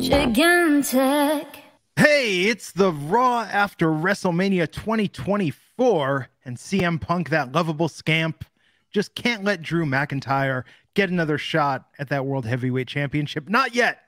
Gigantic. Hey, it's the Raw after WrestleMania 2024, and CM Punk, that lovable scamp, just can't let Drew McIntyre get another shot at that World Heavyweight Championship. Not yet.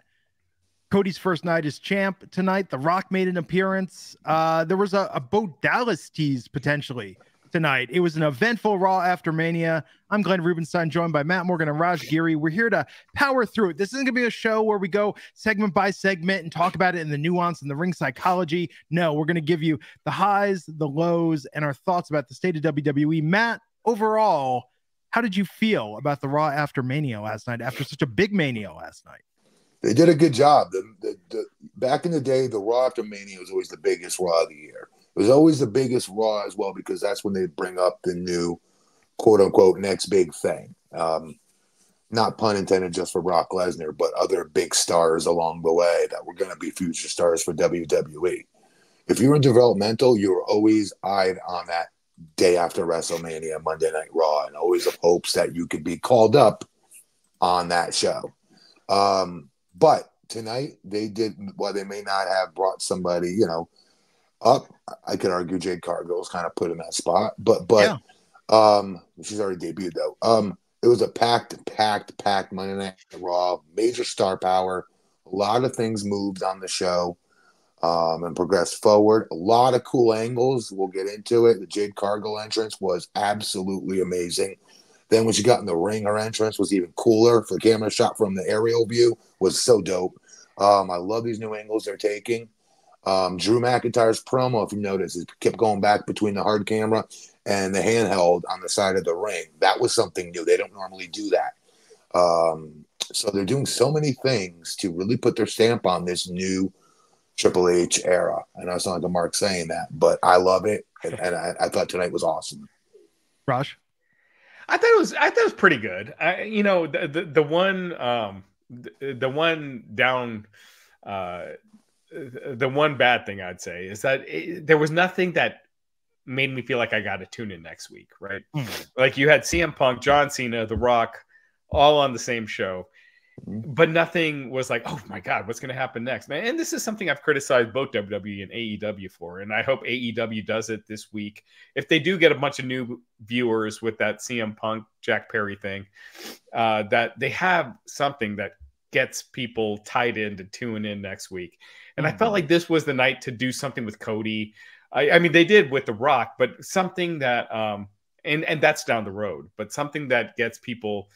Cody's first night as champ tonight. The Rock made an appearance. Uh, there was a, a Bo Dallas tease potentially tonight. It was an eventful Raw after Mania. I'm Glenn Rubenstein, joined by Matt Morgan and Raj Giri. We're here to power through it. This isn't going to be a show where we go segment by segment and talk about it in the nuance and the ring psychology. No, we're going to give you the highs, the lows, and our thoughts about the state of WWE. Matt, overall, how did you feel about the Raw after Mania last night after such a big Mania last night? They did a good job. The, the, the, back in the day, the Raw after Mania was always the biggest Raw of the year. It was always the biggest Raw as well because that's when they bring up the new quote unquote next big thing. Um, not pun intended just for Brock Lesnar, but other big stars along the way that were going to be future stars for WWE. If you were developmental, you were always eyed on that day after WrestleMania, Monday Night Raw, and always of hopes that you could be called up on that show. Um, but tonight they did while they may not have brought somebody, you know, up. I could argue Jade Cargill was kind of put in that spot, but but yeah. um, she's already debuted though. Um, it was a packed, packed, packed Monday Night Raw, major star power. A lot of things moved on the show um, and progressed forward. A lot of cool angles. We'll get into it. The Jade Cargill entrance was absolutely amazing. Then when she got in the ring, her entrance was even cooler. For the camera shot from the aerial view was so dope. Um, I love these new angles they're taking. Um, Drew McIntyre's promo, if you notice, it kept going back between the hard camera and the handheld on the side of the ring. That was something new. They don't normally do that. Um, so they're doing so many things to really put their stamp on this new Triple H era. And I know it's not like a Mark saying that, but I love it, and, and I, I, thought tonight was awesome. Raj, I thought it was I thought it was pretty good. I, you know, the the, the one um, the, the one down. Uh, the one bad thing I'd say is that it, there was nothing that made me feel like I got to tune in next week, right? Mm. Like you had CM Punk, John Cena, The Rock, all on the same show, but nothing was like, oh my god, what's going to happen next, man? And this is something I've criticized both WWE and AEW for, and I hope AEW does it this week. If they do get a bunch of new viewers with that CM Punk Jack Perry thing, uh, that they have something that gets people tied in to tune in next week. And mm-hmm. I felt like this was the night to do something with Cody. I, I, mean, they did with The Rock, but something that, um, and and that's down the road, but something that gets people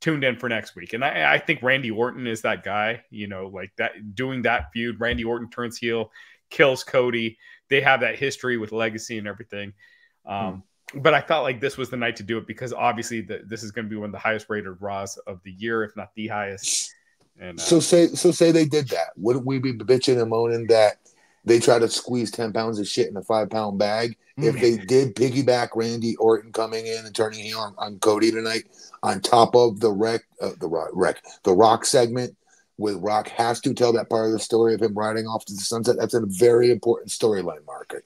tuned in for next week. And I, I think Randy Orton is that guy. You know, like that doing that feud. Randy Orton turns heel, kills Cody. They have that history with legacy and everything. Um, hmm. But I felt like this was the night to do it because obviously the, this is going to be one of the highest rated Raws of the year, if not the highest. And, uh, so say so say they did that. Wouldn't we be bitching and moaning that they try to squeeze ten pounds of shit in a five pound bag? If they mm. did piggyback Randy Orton coming in and turning heel on, on Cody tonight, on top of the wreck, uh, the wreck, the Rock segment, with Rock has to tell that part of the story of him riding off to the sunset. That's a very important storyline marker.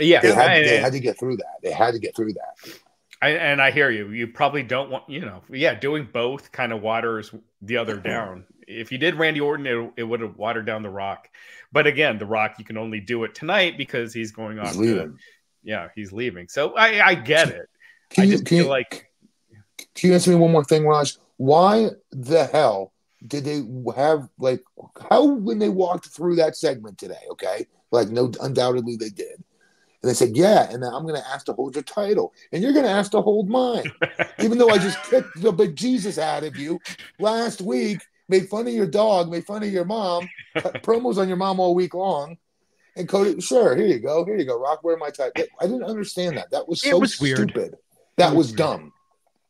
Yeah, they had, I, they had to get through that. They had to get through that. I, and I hear you. You probably don't want, you know, yeah, doing both kind of waters the other mm-hmm. down. If you did Randy Orton, it, it would have watered down The Rock. But again, The Rock, you can only do it tonight because he's going off. He's to, yeah, he's leaving. So I, I get it. Can I just feel you, like. Can you answer me one more thing, Raj? Why the hell did they have like how when they walked through that segment today? Okay, like no, undoubtedly they did and they said, Yeah, and I'm going to ask to hold your title, and you're going to ask to hold mine. Even though I just kicked the bejesus out of you last week, made fun of your dog, made fun of your mom, promos on your mom all week long. And Cody, sure, here you go, here you go, Rock, wear my title. I didn't understand that. That was so was stupid. Weird. That was, was dumb.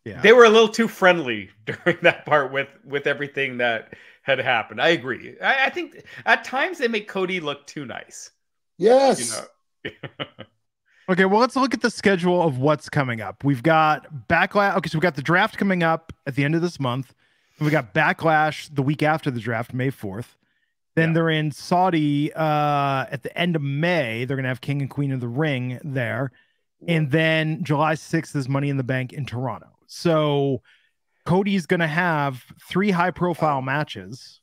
Yeah. They were a little too friendly during that part with with everything that had happened. I agree. I, I think at times they make Cody look too nice. Yes. You know, okay, well, let's look at the schedule of what's coming up. We've got backlash. Okay, so we've got the draft coming up at the end of this month. We got backlash the week after the draft, May 4th. Then yeah. they're in Saudi uh, at the end of May. They're going to have King and Queen of the Ring there. And then July 6th is Money in the Bank in Toronto. So Cody's going to have three high profile matches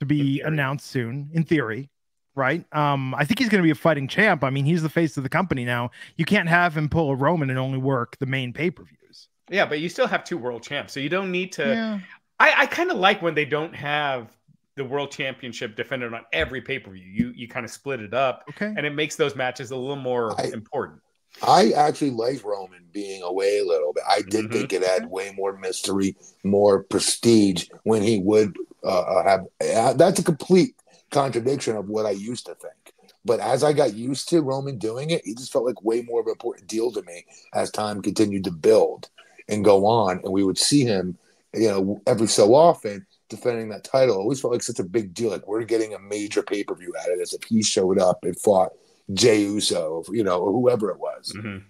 to be announced soon, in theory, right? Um, I think he's going to be a fighting champ. I mean, he's the face of the company now. You can't have him pull a Roman and only work the main pay per views. Yeah, but you still have two world champs, so you don't need to. Yeah. I, I kind of like when they don't have the world championship defended on every pay per view. You you kind of split it up, Okay. and it makes those matches a little more I- important. I actually like Roman being away a little bit. I did Mhm. think it had way more mystery, more prestige when he would uh, have. Uh, that's a complete contradiction of what I used to think. But as I got used to Roman doing it, he just felt like way more of an important deal to me as time continued to build and go on, and we would see him, you know, every so often defending that title. It always felt like such a big deal. Like we're getting a major pay per view out of this if he showed up and fought Jey Uso, you know, or whoever it was. Mhm.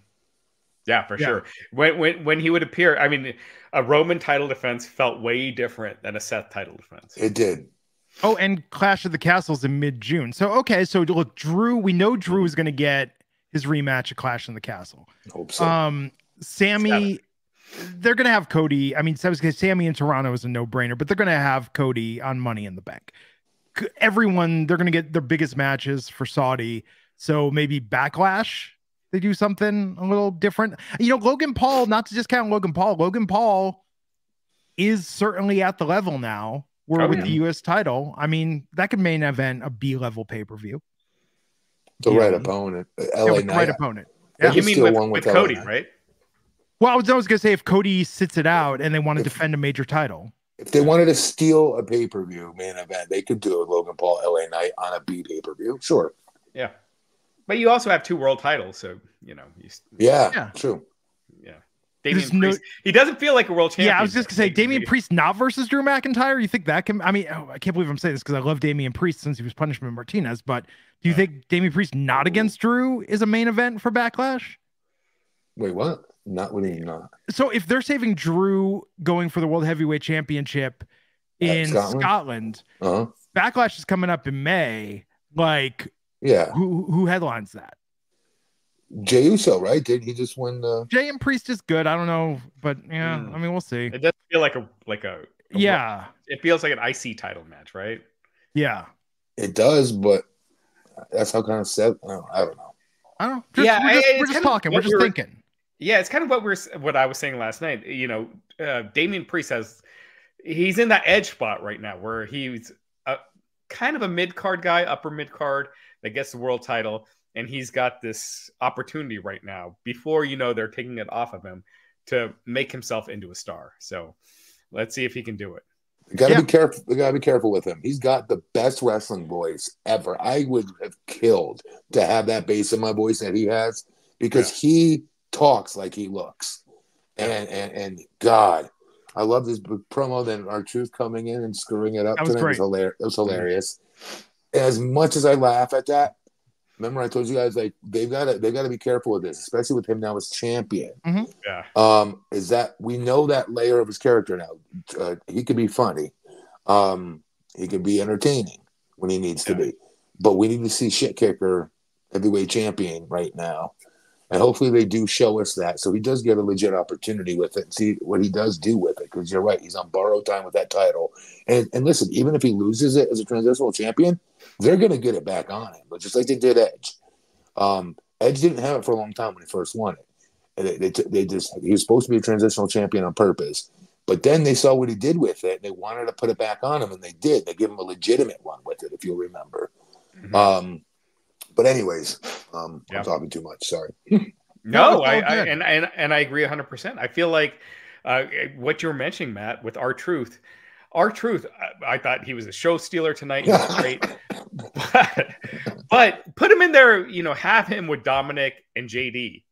Yeah, for Yeah. sure. When when when he would appear, I mean, a Roman title defense felt way different than a Seth title defense. It did. Oh, and Clash of the Castles in mid June. So okay, so look, Drew. We know Drew is going to get his rematch at Clash in the Castle. Hope so. Um, Sami, they're going to have Cody. I mean, I was gonna say Sami in Toronto is a no brainer, but they're going to have Cody on Money in the Bank. Everyone, they're going to get their biggest matches for Saudi. So maybe Backlash, they do something a little different. You know, Logan Paul, not to discount Logan Paul, Logan Paul is certainly at the level now where Oh, with yeah. the US title, I mean, that could main event a B level pay per view. the yeah. right opponent. Uh, Yeah, LA with the right opponent. Yeah. You mean steal with, one with LA Cody, Knight. right? Well, I was, I was going to say if Cody sits it out and they want to If- defend a major title. If they wanted to steal a pay per view main event, they could do it. Logan Paul, LA Knight on a B pay per view. Sure. Yeah. But you also have two world titles, so you know, you, Yeah, Yeah. true. Yeah. Damian There's no- Priest, he doesn't feel like a world champion. Yeah, I was just gonna say Maybe- Damian Priest not versus Drew McIntyre. You think that can? I mean, oh, I can't believe I'm saying this because I love Damian Priest since he was punishment Martinez. But do you Yeah. think Damian Priest not against Drew is a main event for Backlash? Wait, what? Not what do you mean not? So if they're saving Drew going for the World Heavyweight Championship At in Scotland? Scotland, Uh huh. Backlash is coming up in May. Like Yeah. who who headlines that? Jey Uso, right? Did he just win the? Jey and Priest is good. I don't know, but yeah, Hmm. I mean we'll see. It doesn't feel like a like a, a Yeah, It feels like an IC title match, right? yeah. It does, but that's how kind of set. I don't, I don't know. I don't know. Just, Yeah, we're just, I- we're just talking. We're just we were- thinking. Yeah, it's kind of what we're what I was saying last night. You know, uh, Damian Priest has he's in that edge spot right now where he's a kind of a mid card guy, upper mid card that gets the world title, and he's got this opportunity right now before you know they're taking it off of him to make himself into a star. So let's see if he can do it. You gotta Yeah. be careful. You gotta be careful with him. He's got the best wrestling voice ever. I would have killed to have that bass in my voice that he has because he talks like he looks. And and and God, I love this promo. Then R-Truth coming in and screwing it up. That was tonight great. hilarious. It was hilarious. As much as I laugh at that, remember I told you guys like they've got to they've got to be careful with this, especially with him now as champion Yeah. um, is that we know that layer of his character now. Uh, he could be funny, um, he could be entertaining when he needs to be, but we need to see shit kicker heavyweight champion right now, and hopefully they do show us that so he does get a legit opportunity with it and see what he does do with it. Because you're right, he's on borrowed time with that title, and and listen, even if he loses it as a transitional champion, they're gonna get it back on him, but just like they did Edge. Um, Edge didn't have it for a long time when he first won it. And they, they, t- they just he was supposed to be a transitional champion on purpose, but then they saw what he did with it. And they wanted to put it back on him, and they did. They gave him a legitimate one with it, if you'll remember. Mhm. Um, but anyways, um, Yeah. I'm talking too much. Sorry. No, No, I, I and, and and I agree 100. percent I feel like uh, what you were mentioning, Matt, with R-Truth, R-Truth. I, I thought he was a show stealer tonight. He was great, but, but put him in there. You know, have him with Dominik and JD.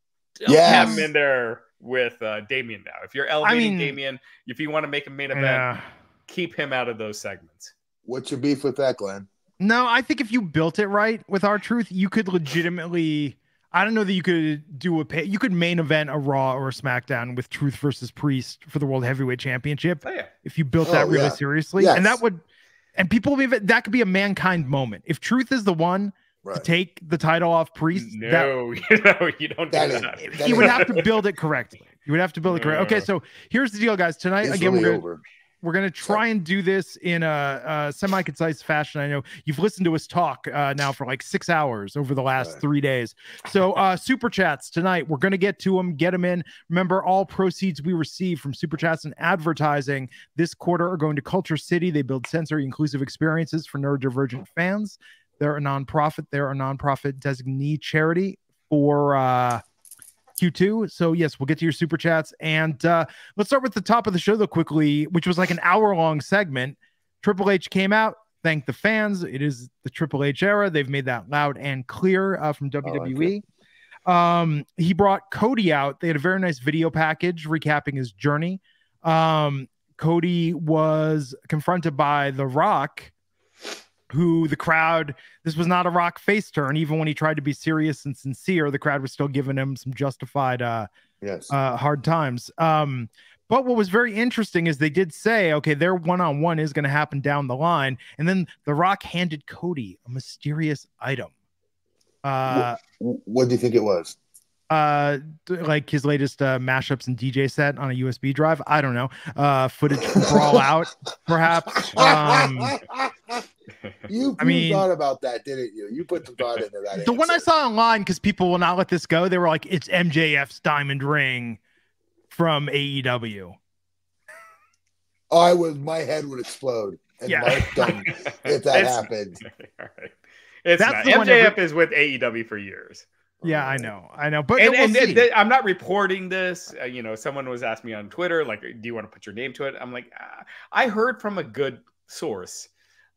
Don't have him in there with uh, Damian now. If you're elevating mean- Damian, if you want to make a main event, Yeah. keep him out of those segments. What's your beef with that, Glenn? No, I think if you built it right with R-Truth, you could legitimately. I don't know that you could do a pay. You could main event a Raw or a SmackDown with Truth versus Priest for the World Heavyweight Championship Oh yeah, if you built that Oh, really yeah. seriously, Yes. and that would. And people believe it. That could be a mankind moment. If Truth is the one to take the title off Priest, that no, you know, you don't do That that. ain't- that you would have to build it correctly. You would have to build it correctly. Okay, so here's the deal, guys. Tonight, It's again, really we're gonna, over. We're gonna try and do this in a, a semi-concise fashion. I know you've listened to us talk uh, now for like six hours over the last three days. So uh, super chats tonight. We're gonna get to them, get them in. Remember, all proceeds we receive from super chats and advertising this quarter are going to KultureCity. They build sensory inclusive experiences for neurodivergent fans. They're a nonprofit. They're a nonprofit designee charity for. Uh, Q2. So yes, we'll get to your super chats and uh let's start with the top of the show though quickly, which was like an hour long segment. Triple H came out, thanked the fans. It is the Triple H era. They've made that loud and clear uh, from like WWE. um, he brought Cody out. They had a very nice video package recapping his journey. Um, Cody was confronted by The Rock, who the crowd, this was not a Rock face turn. Even when he tried to be serious and sincere, the crowd was still giving him some justified uh, Yes. uh, hard times. Um, but what was very interesting is they did say, okay, their one on one is going to happen down the line. And then The Rock handed Cody a mysterious item. Uh, W- what do you think it was? Uh like his latest uh mashups and dj set on a usb drive i don't know uh footage from brawl out perhaps um you, I you thought about that, didn't you? You put some thought into that. the one i saw online because people will not let this go they were like it's mjf's diamond ring from aew I was my head would explode and Yeah. Mark done if that It's- happened. All right. It's That's not. the one MJF every- is with AEW for years. Yeah i know i know but and, we'll and th- I'm not reporting this. Uh, you know, someone was asking me on Twitter, like, "Do you want to put your name to it?" I'm like, ah, I heard from a good source,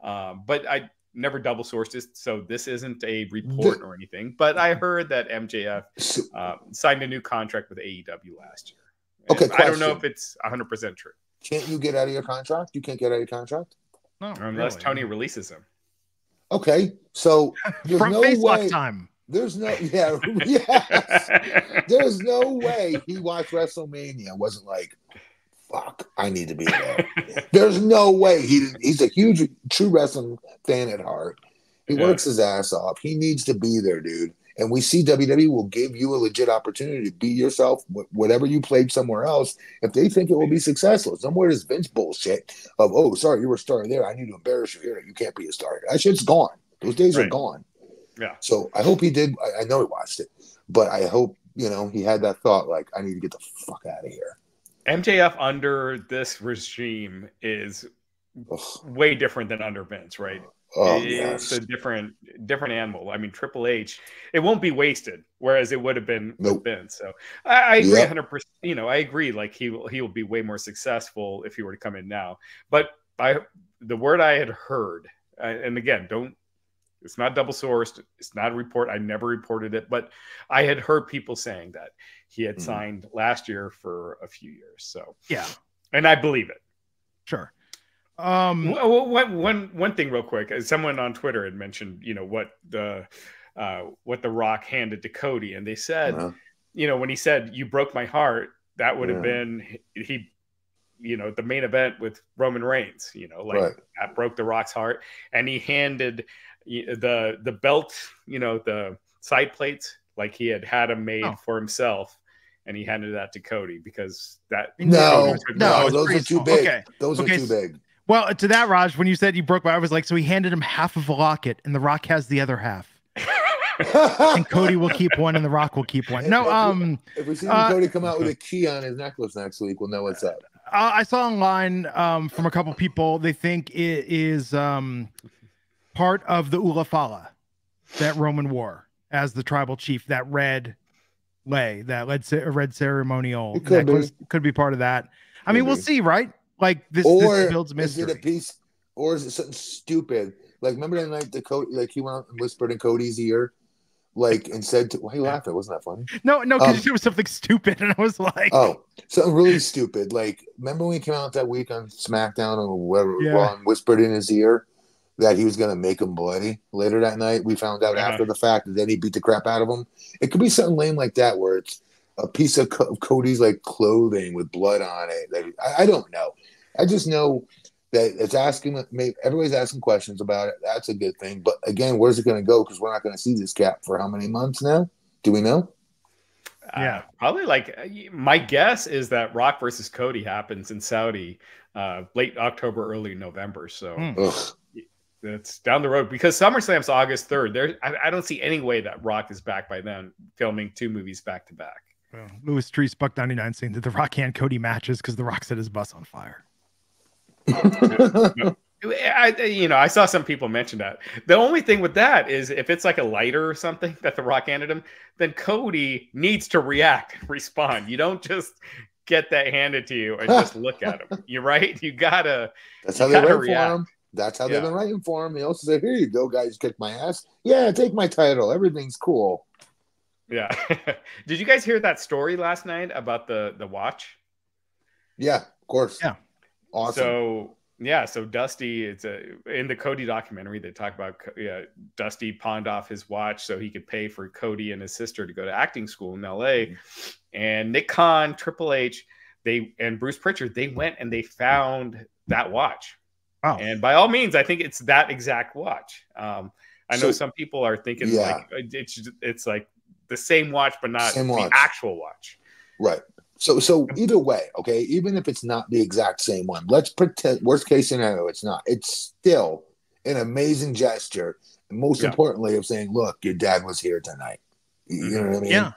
um, but I never double sourced this, so this isn't a report or anything. But I heard that MJF So, uh, signed a new contract with AEW last year. Okay, And I don't know if it's 100 percent true can't you get out of your contract? You can't get out of your contract. No, unless really. Tony releases him. Okay, so there's from no face lock way. time There's no yeah yes. There's no way he watched WrestleMania and wasn't like, "Fuck, I need to be there." There's no way he. He's a huge true wrestling fan at heart. He Yeah. works his ass off. He needs to be there, dude. And we see WWE will give you a legit opportunity to be yourself, whatever you played somewhere else, if they think it will be successful. Somewhere this Vince bullshit of, oh, sorry, you were a star there. I need to embarrass you here. You can't be a star. That shit's gone. Those days are gone. Yeah. So I hope he did. I, I know he watched it, but I hope, you know, he had that thought like, I need to get the fuck out of here. MJF under this regime is Ugh. way different than under Vince, right? Oh, it's yes. a different different animal. I mean, Triple H, it won't be wasted, whereas it would have been Nope. So I, I agree, Yep. hundred percent. You know, I agree. Like he will he will be way more successful if he were to come in now. But I the word I had heard, uh, and again, don't. It's not double sourced. It's not a report. I never reported it, but I had heard people saying that he had Mhm. signed last year for a few years. So yeah and I believe it. sure um One, one, one thing, real quick. uh, Someone on Twitter had mentioned, you know, what the uh, what the Rock handed to Cody, and they said, Uh-huh. you know, when he said, "You broke my heart," that would have been he, you know, the main event with Roman Reigns. You know, like Right. that broke the Rock's heart, and he handed the the belt, you know, the side plates, like he had had them made Oh. for himself. And he handed that to Cody because that No, no, no, those are too small. big. Okay. Those Okay, are too big. Well, to that, Raj, when you said you broke my, I was like, so he handed him half of a locket, and the Rock has the other half, and Cody will keep one, and the Rock will keep one. No, um, If we see Uh, Cody come out with a key on his necklace next week, we'll know what's up. uh, I saw online um from a couple people they think it is um part of the Ulafala that Roman wore as the tribal chief, that red lei, that red, red ceremonial It could be. necklace could be part of that. I mean, we'll see, right? Like this, Or this builds is mystery. it a piece, or is it something stupid? Like remember that night the Cody, like he went out and whispered in Cody's ear, like and said, to, "Why are you laughing? Wasn't that funny?" No, no, because Um, it was something stupid, and I was like, Oh, something really stupid. Like remember when he came out that week on SmackDown or whatever, Yeah. And whispered in his ear that he was going to make him bloody. Later that night, we found out Yeah. after the fact that then he beat the crap out of him. It could be something lame like that, where it's a piece of Co- Cody's like clothing with blood on it. Like, I, I don't know. I just know that it's asking. maybe- Everybody's asking questions about it. That's a good thing. But again, where's it going to go? Because we're not going to see this cap for how many months now? Do we know? Uh, Yeah. probably like uh, my guess is that Rock versus Cody happens in Saudi uh, late October, early November. So Hmm. Ugh. it's down the road because SummerSlam's August third. There, I, I don't see any way that Rock is back by then, filming two movies back to back. Well, Louis Treese, Buck 99 saying that the Rock and Cody matches because the Rock set his bus on fire. I, you know, I saw some people mention that. The only thing with that is if it's like a lighter or something that The Rock handed him, then Cody needs to react and respond. You don't just get that handed to you and just look at him. You're right. You gotta. That's how You they gotta react. for him. That's how Yeah. they've been writing for him. They also said, "Here you go, guys, kick my ass. Yeah, take my title. Everything's cool." Yeah. Did you guys hear that story last night about the the watch? Yeah, of course. Yeah. awesome. So yeah, so Dusty, it's a in the Cody documentary. They talk about yeah, Dusty pawned off his watch so he could pay for Cody and his sister to go to acting school in L.A. Mm-hmm. And Nick Khan, Triple H, they and Bruce Pritchard, they went and they found that watch. Wow. And by all means, I think it's that exact watch. Um, I know So- some people are thinking Yeah. like it's it's like the same watch, but not Same the watch. actual watch. Right. So so either way, okay, even if it's not the exact same one, let's pretend worst case scenario, it's not. It's still an amazing gesture. And most Yeah. importantly, of saying, look, your dad was here tonight. You you know what I mean? Yeah.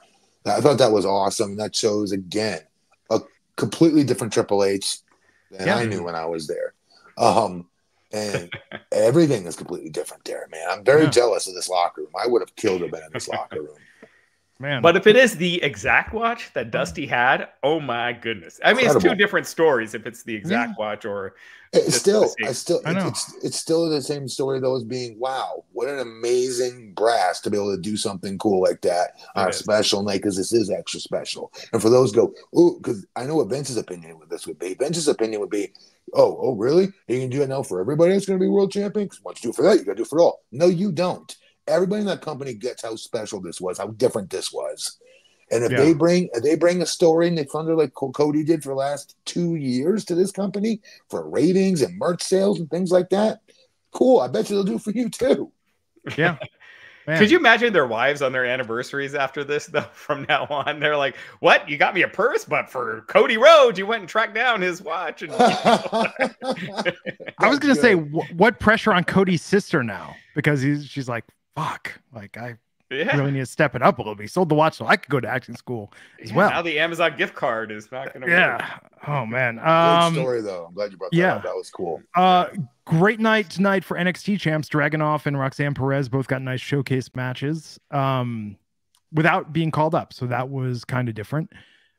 I thought that was awesome. That shows again a completely different Triple H than Yeah. I knew when I was there. Um, and everything is completely different there, man. I'm very Yeah. jealous of this locker room. I would have killed to been in this locker room. Man. But if it is the exact watch that Dusty had, oh my goodness! I mean, it's two different stories. If it's the exact watch or It's Just still, the. I still, I know. it's it's still the same story though as being wow, what an amazing brass to be able to do something cool like that on It a is. special night because this is extra special. And for those go, oh, because I know what Vince's opinion with this would be. Vince's opinion would be, oh, oh, really? You can do it now for everybody that's going to be world champion. 'Cause Once you do it for that, you got to do it for all. No, you don't. Everybody in that company gets how special this was, how different this was. And if Yeah. they bring if they bring a story and they thunder like Cody did for the last two years to this company for ratings and merch sales and things like that, cool. I bet you they'll do it for you too. yeah. Man. could you imagine their wives on their anniversaries after this? Though from now on, they're like, "What? You got me a purse, but for Cody Rhodes, you went and tracked down his watch." And I was gonna say, wh- what pressure on Cody's sister now? Because he's she's like, fuck, like I yeah, really need to step it up a little bit. He sold the watch so I could go to acting school as Yeah, well. Now the Amazon gift card is not going to. Yeah. Oh man. Great Um, story though. I'm glad you brought that yeah. up. That was cool. Uh, great night tonight for NXT champs. Dragunov and Roxanne Perez both got nice showcase matches um, without being called up. So that was kind of different.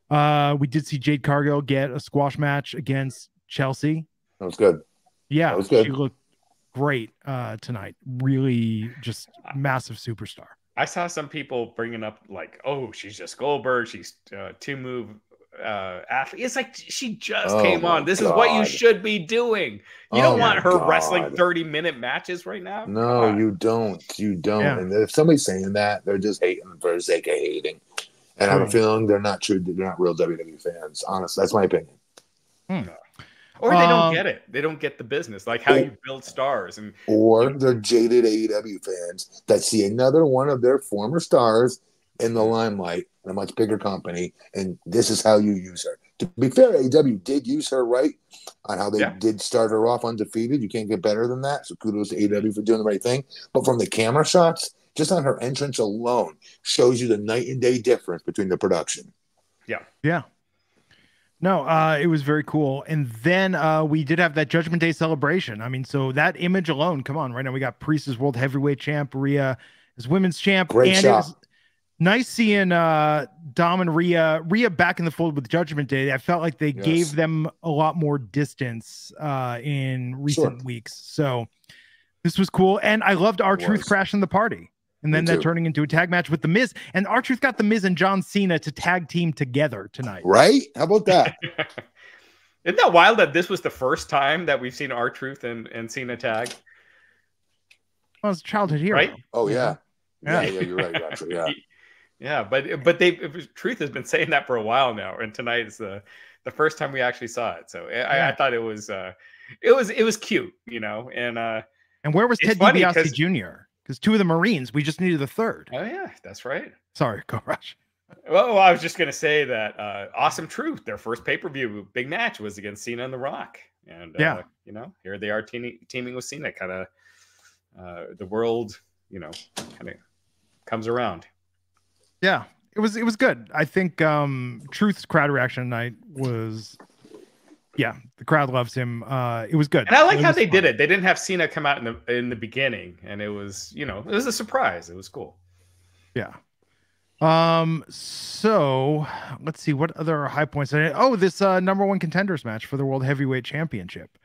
Uh, we did see Jade Cargill get a squash match against Chelsea. That was good. Yeah, That was good. she looked great uh, tonight. Really, just massive superstar. I saw some people bringing up like, "Oh, she's just Goldberg. She's uh, two move uh, athlete." It's like she just Oh came on. This is what you should be doing. You Oh don't want her wrestling thirty minute matches right now. No, Come on. you don't. You don't. Yeah. And if somebody's saying that, they're just hating for the sake of hating. And I have a feeling they're not true. They're not real WWE fans. Honestly, that's my opinion. Or they don't Um, get it. They don't get the business, like how Oh. you build stars. And Or they're jaded AEW fans that see another one of their former stars in the limelight in a much bigger company, and this is how you use her. To be fair, AEW did use her right on how they Yeah. did start her off undefeated. You can't get better than that. So kudos to AEW for doing the right thing. But from the camera shots, just on her entrance alone, shows you the night and day difference between the production. Yeah. Yeah. No, uh, it was very cool. And then uh, we did have that Judgment Day celebration. I mean, so that image alone, come on, right now we got Priest as world heavyweight champ, Rhea as women's champ. Great and shot. it was nice seeing uh, Dom and Rhea, Rhea back in the fold with Judgment Day. I felt like they Yes. gave them a lot more distance uh, in recent Sure. weeks. So this was cool. And I loved R-Truth crashing the party. And then that too. turning into a tag match with The Miz. And R-Truth got The Miz and John Cena to tag team together tonight. Right? How about that? isn't that wild that this was the first time that we've seen R-Truth and and Cena tag? Well, it's a childhood hero. Right? Oh yeah. Yeah. Yeah, yeah, you're right, actually. Yeah. Yeah, but but they truth has been saying that for a while now, and tonight is the the first time we actually saw it. So I, I Yeah. thought it was uh it was it was cute, you know, and uh And where was Ted funny DiBiase 'cause- Jr.? Because two of the Marines, we just needed a third. oh yeah, that's right. Sorry, go Rush. Well, I was just going to say that uh, Awesome Truth, their first pay per view big match was against Cena and The Rock. And, uh, Yeah. you know, here they are teaming, teaming with Cena. Kind of uh, the world, you know, kind of comes around. Yeah, it was it was good. I think um Truth's crowd reaction tonight was, yeah, the crowd loves him. Uh, it was good. And I like It how they fun. did it. They didn't have Cena come out in the in the beginning, and it was, you know, it was a surprise. It was cool. Yeah. Um. So let's see what other high points. I Oh, this uh, number one contenders match for the World Heavyweight Championship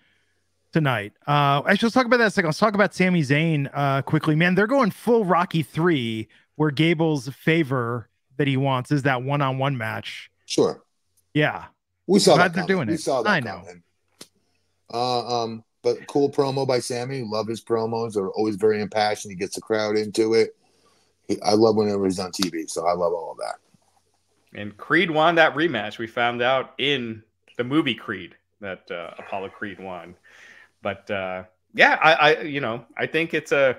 tonight. Uh, actually, let's talk about that in a second. Let's talk about Sami Zayn uh, quickly. Man, they're going full Rocky three, where Gable's favor that he wants is that one-on-one match. Sure. Yeah. We saw that. they're coming. doing We it. saw that I know. Uh, um, but cool promo by Sami. Love his promos. They're always very impassioned. He gets the crowd into it. He, I love whenever he's on TV. So I love all of that. And Creed won that rematch. We found out in the movie Creed that uh, Apollo Creed won. But uh, yeah, I, I, you know, I think it's a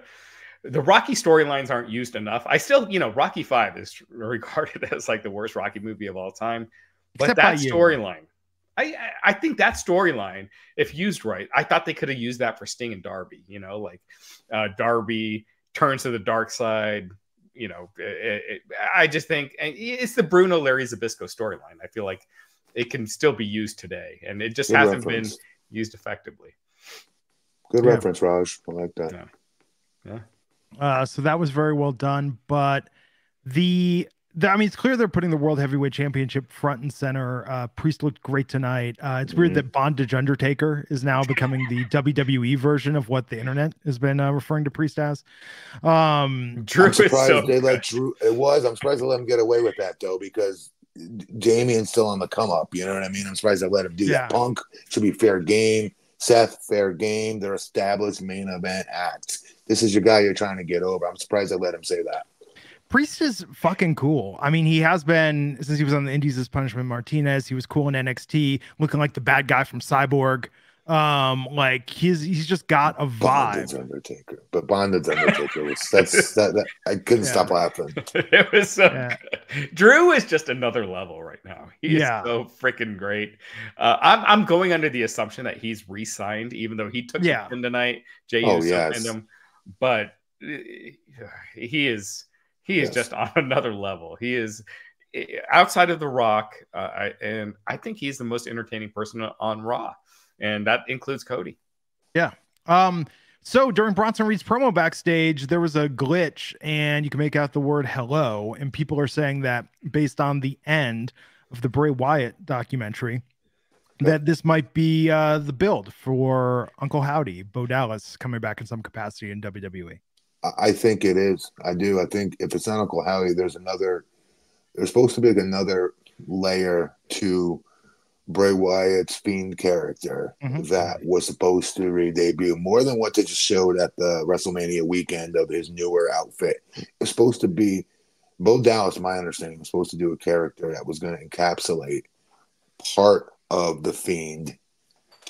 the Rocky storylines aren't used enough. I still, you know, Rocky Five is regarded as like the worst Rocky movie of all time. But Except by that storyline, I, I- I think that storyline, if used right, I thought they could have used that for Sting and Darby. You know, like uh, Darby turns to the dark side. You know, it, it, I just think and it's the Bruno Larry Zbyszko storyline. I feel like it can still be used today, and it just Good hasn't reference. been used effectively. Good Yeah. reference, Raj. I like that. Yeah. Uh, so that was very well done. But the, the I mean, it's clear they're putting the World Heavyweight Championship front and center. Uh, Priest looked great tonight. Uh, it's weird Mhm. that Bodega Undertaker is now becoming the WWE version of what the internet has been uh, referring to Priest as. Um, Drew I'm is surprised so they let. Drew. It was. I'm surprised they let him get away with that though, because Damian's still on the come up. You know what I mean? I'm surprised they let him do Yeah. that. Punk should be fair game. Seth, fair game. They're established main event acts. This is your guy you're trying to get over. I'm surprised they let him say that. Priest is fucking cool. I mean, he has been since he was on the Indies as Punishment Martinez. He was cool in NXT, looking like the bad guy from Cyborg. Um, like he's he's just got a Bodega vibe. Undertaker, but Bodega Undertaker was that's that, that I couldn't Yeah. stop laughing. it was so Yeah. good. Drew is just another level right now. He is Yeah. so freaking great. Uh, I'm I'm going under the assumption that he's re-signed, even though he took Yeah. the pin tonight. Jey Oh, Uso yes. him, but uh, he is he is just on another level. He is outside of the Rock, uh, I, and I think he's the most entertaining person on Raw, and that includes Cody. Yeah. Um, so during Bronson Reed's promo backstage, there was a glitch, and you can make out the word hello. And people are saying that based on the end of the Bray Wyatt documentary, that this might be uh, the build for Uncle Howdy, Bo Dallas coming back in some capacity in. WWE. I- think it is. I do. I think if it's not Uncle Howdy, there's another. There's supposed to be like another layer to Bray Wyatt's fiend character Mhm. that was supposed to re-debut more than what they just showed at the WrestleMania weekend of his newer outfit. It's supposed to be Bo Dallas. My understanding was supposed to do a character that was going to encapsulate part of the fiend,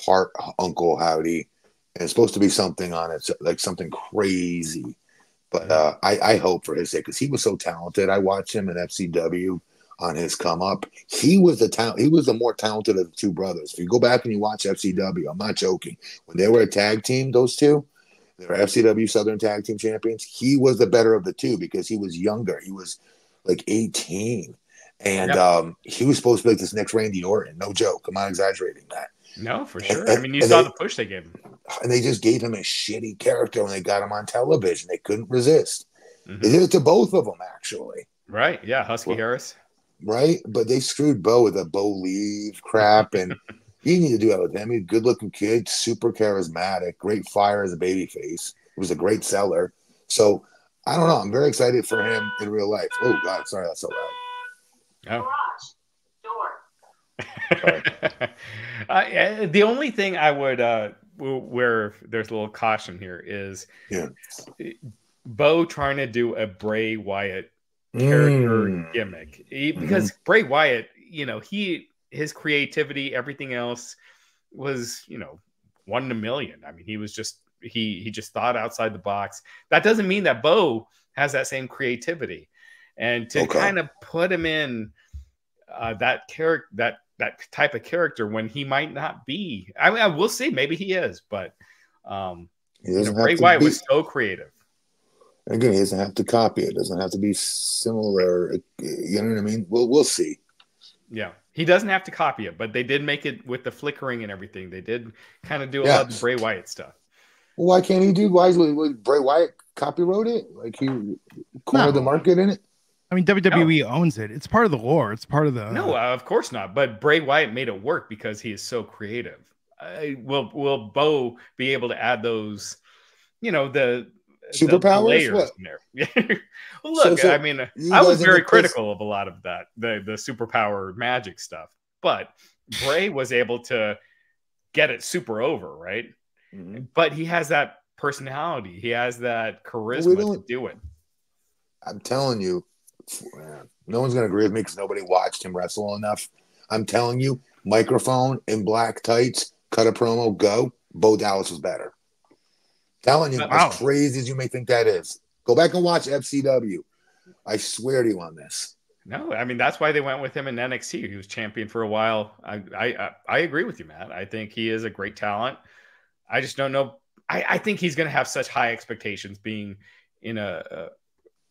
part Uncle Howdy, and it's supposed to be something on it, like something crazy. But uh, I, I hope for his sake because he was so talented. I watched him in FCW on his come up. He was the talent. He was the more talented of the two brothers. If you go back and you watch FCW, I'm not joking. When they were a tag team, those two, they were FCW Southern Tag Team Champions. He was the better of the two because he was younger. He was like 18, and Yep. um, he was supposed to be like this next Randy Orton. No joke. I'm not exaggerating that. No, for And- sure. I mean, you saw they- the push they gave him. And they just gave him a shitty character when they got him on television. They couldn't resist. Mhm. They did it to both of them, actually. Right? Yeah, Husky Well, Harris. right? But they screwed Bo with a Bo leave crap, and you need to do that with him. He's a good-looking kid, super charismatic, great fire as a baby face. He was a great seller. So I don't know. I'm very excited for him in real life. Oh God, sorry, that's so loud. Oh. Uh, the only thing I would uh, where there's a little caution here is Yeah. Bo trying to do a Bray Wyatt character Mm. gimmick He- because Bray Wyatt, you know, he his creativity, everything else was, you know, one in a million. I mean, he was just he he just thought outside the box. That doesn't mean that Bo has that same creativity. and to Okay. kind of put him in uh, that character, that that type of character when he might not be. I mean, we'll see. Maybe he is, but um, He you know, doesn't Bray to Wyatt be, was so creative. again. He doesn't have to copy it. Doesn't have to be similar. You know what I mean? We'll we'll see. Yeah, he doesn't have to copy it, but they did make it with the flickering and everything. They did kind of do a Yeah. lot of Bray Wyatt stuff. Well, why can't he do? Why is would Bray Wyatt copyright it? Like he cornered the market in it. I mean, WWE owns it. It's part of the lore. It's part of the. No, uh, of course not. But Bray Wyatt made it work because he is so creative. I, will Will Bo be able to add those? You know the the- the Superpowers? layers What? in there. well, look, So- so I mean, I was very the place- critical of a lot of that, the the superpower magic stuff. But Bray was able to get it super over, right? But he has that personality. He has that charisma to do it. I'm telling you, no one's gonna agree with me because nobody watched him wrestle enough. I'm telling you, microphone in black tights, cut a promo, go. Bo Dallas was better. Telling you, Wow. as crazy as you may think that is, go back and watch FCW. I swear to you on this. No, I mean that's why they went with him in NXT. He was champion for a while. I I I agree with you, Matt. I think he is a great talent. I just don't know. I, I think he's going to have such high expectations being in a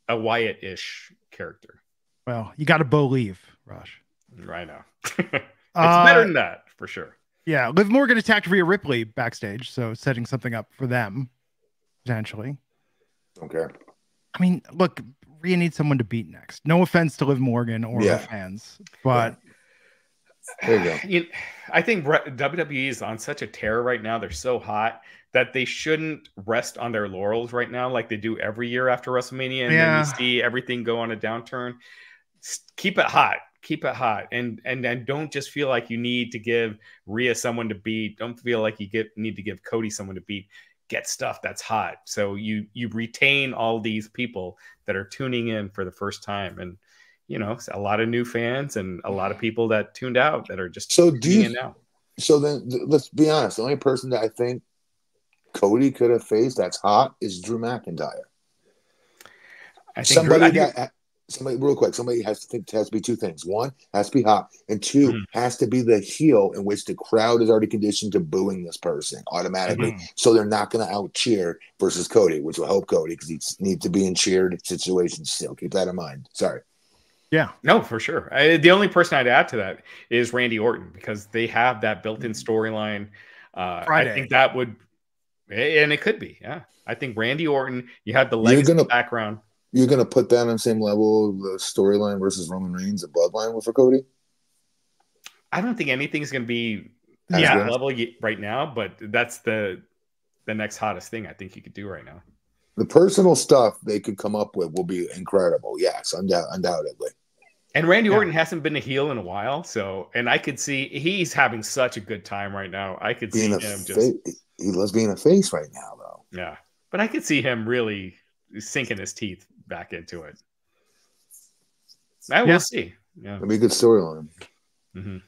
a, a Wyatt-ish character Well, you got to believe, Rush. right now. it's Uh, better than that for sure. Yeah, Liv Morgan attacked Rhea Ripley backstage, so setting something up for them potentially. Okay. I mean, look, Rhea needs someone to beat next. No offense to Liv Morgan or Yeah. her fans, but There you go. You- I think WWE is on such a tear right now. They're so hot that they shouldn't rest on their laurels right now, like they do every year after WrestleMania, and then Yeah. you see everything go on a downturn. Keep it hot, keep it hot, and and and don't just feel like you need to give Rhea someone to beat. Don't feel like you get need to give Cody someone to beat. Get stuff that's hot, so you you retain all these people that are tuning in for the first time, and you know a lot of new fans and a lot of people that tuned out that are just So do you in now. So then, th- let's be honest. The only person that I think Cody could have faced that's hot is Drew McIntyre. I think Somebody Drew- I think- that somebody real quick. Somebody has to think has to be two things. One has to be hot, and 2 Mhm. has to be the heel in which the crowd is already conditioned to booing this person automatically. Mhm. So they're not going to out cheer versus Cody, which will help Cody because he needs to be in cheered situations still. Keep that in mind. Sorry. yeah, no, for sure. I, the only person I'd add to that is Randy Orton because they have that built-in storyline. Uh, I think that would, and it could be. Yeah, I think Randy Orton. You have the You're gonna- background. You're going to put that on the same level of the storyline versus Roman Reigns and Bloodline with for Cody. I don't think anything's going to be As yeah level right now, but that's the the next hottest thing I think you could do right now. The personal stuff they could come up with will be incredible. Yes, undou- undoubtedly. And Randy Yeah. Orton hasn't been a heel in a while, so and I could see he's having such a good time right now. I could see him a just fa- he loves being a face right now, though. Yeah, but I could see him really sinking his teeth back into it. I will Yeah. see. Yeah. It'd be a good storyline. Mhm.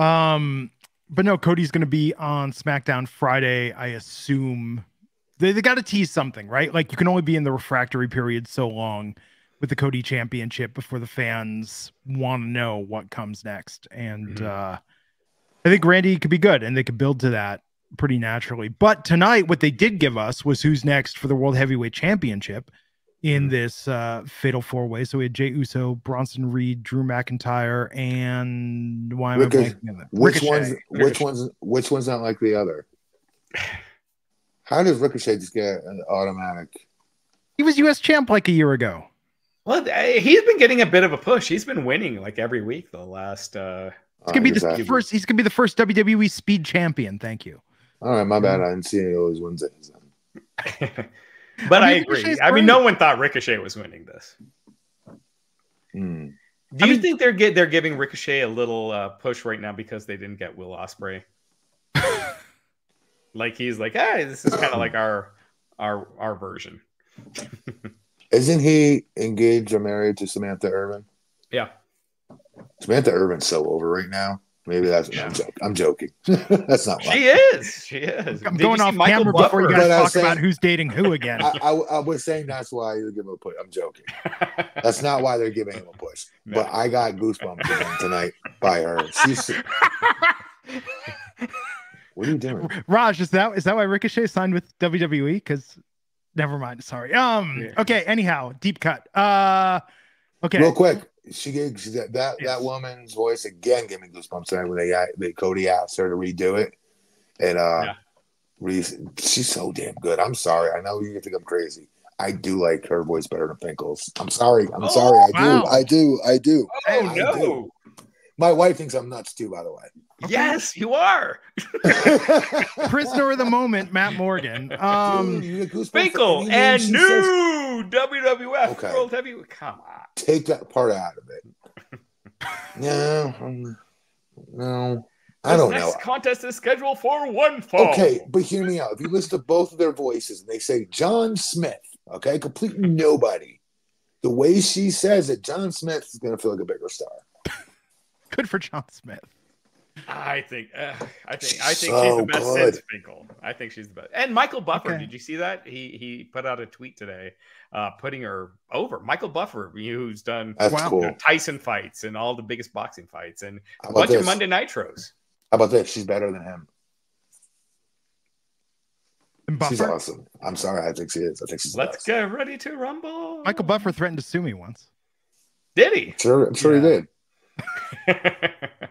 Um, but no, Cody's going to be on SmackDown Friday. I assume they, they got to tease something, right? Like you can only be in the refractory period so long with the Cody Championship before the fans want to know what comes next. And Mhm. uh, I think Randy could be good, and they could build to that pretty naturally. But tonight, what they did give us was who's next for the World Heavyweight Championship in Mhm. this uh, fatal four way. So we had Jey Uso, Bronson Reed, Drew McIntyre, and why am I blanking on that? Which Ricochet. one's which one's which one's not like the other? How does Ricochet just get an automatic? He was U.S. champ like a year ago. Well, eh, he's been getting a bit of a push. He's been winning like every week the last. uh He's gonna be the I- first. He's gonna be the first WWE Speed Champion. Thank you. All right, my bad. I didn't see any of those Wednesdays. but I I, agree. Ricochet's I mean, great. no one thought Ricochet was winning this. Hmm. Do I you mean- think they're get, they're giving Ricochet a little uh, push right now because they didn't get Will Ospreay? like he's like, hey, this is kind of like our our our version. Isn't he engaged or married to Samantha Irvin? Yeah. Samantha Irvin's so over right now. Maybe that's Yeah. I'm joking. I'm joking. that's not why. She is. She is. I'm Did going off Michael camera before you guys But talk saying- about who's dating who again. I, I, I was saying that's why you give him a push. I'm joking. That's not why they're giving him a push. No. But I got goosebumps tonight by her. She's. What are you doing? Raj, is that is that why Ricochet signed with WWE? Because never mind. Sorry. Um. Yeah. Okay. Anyhow, deep cut. Uh. Okay. Real quick, she gave she, that that, Yes. that woman's voice again gave me goosebumps tonight when they, they Cody asked her to redo it, and uh, Yeah. re- she's so damn good. I'm sorry. I know you think I'm crazy. I do like her voice better than Finkel's. I'm sorry. I'm Oh, sorry. I wow. do. I do. I do. Oh I no! do. My wife thinks I'm nuts too. By the way. Yes, you are. Prisoner of the moment, Matt Morgan. Um. Dude, you get goosebumps for Finkel and she new says. WWF Okay. World Heavyweight. Come on. Take that part out of it. no, no, I don't next know. contest is scheduled for one fall. Okay, but hear me out. If you listen to both of their voices and they say John Smith, okay, complete nobody. The way she says it, John Smith is going to feel like a bigger star. Good for John Smith. I think, uh, I think, I think she's the best good. since Finkel. I think she's the best. And Michael Buffer, Okay. did you see that? He he put out a tweet today, uh, putting her over. Michael Buffer, who's done That's Wow. you know, Tyson fights and all the biggest boxing fights and a about bunch of this? Monday Nitros. How about this? She's better than him. And She's awesome. I'm sorry. I think she is. I think she's Let's best. get ready to rumble. Michael Buffer threatened to sue me once. did he? Sure, I'm sure he did.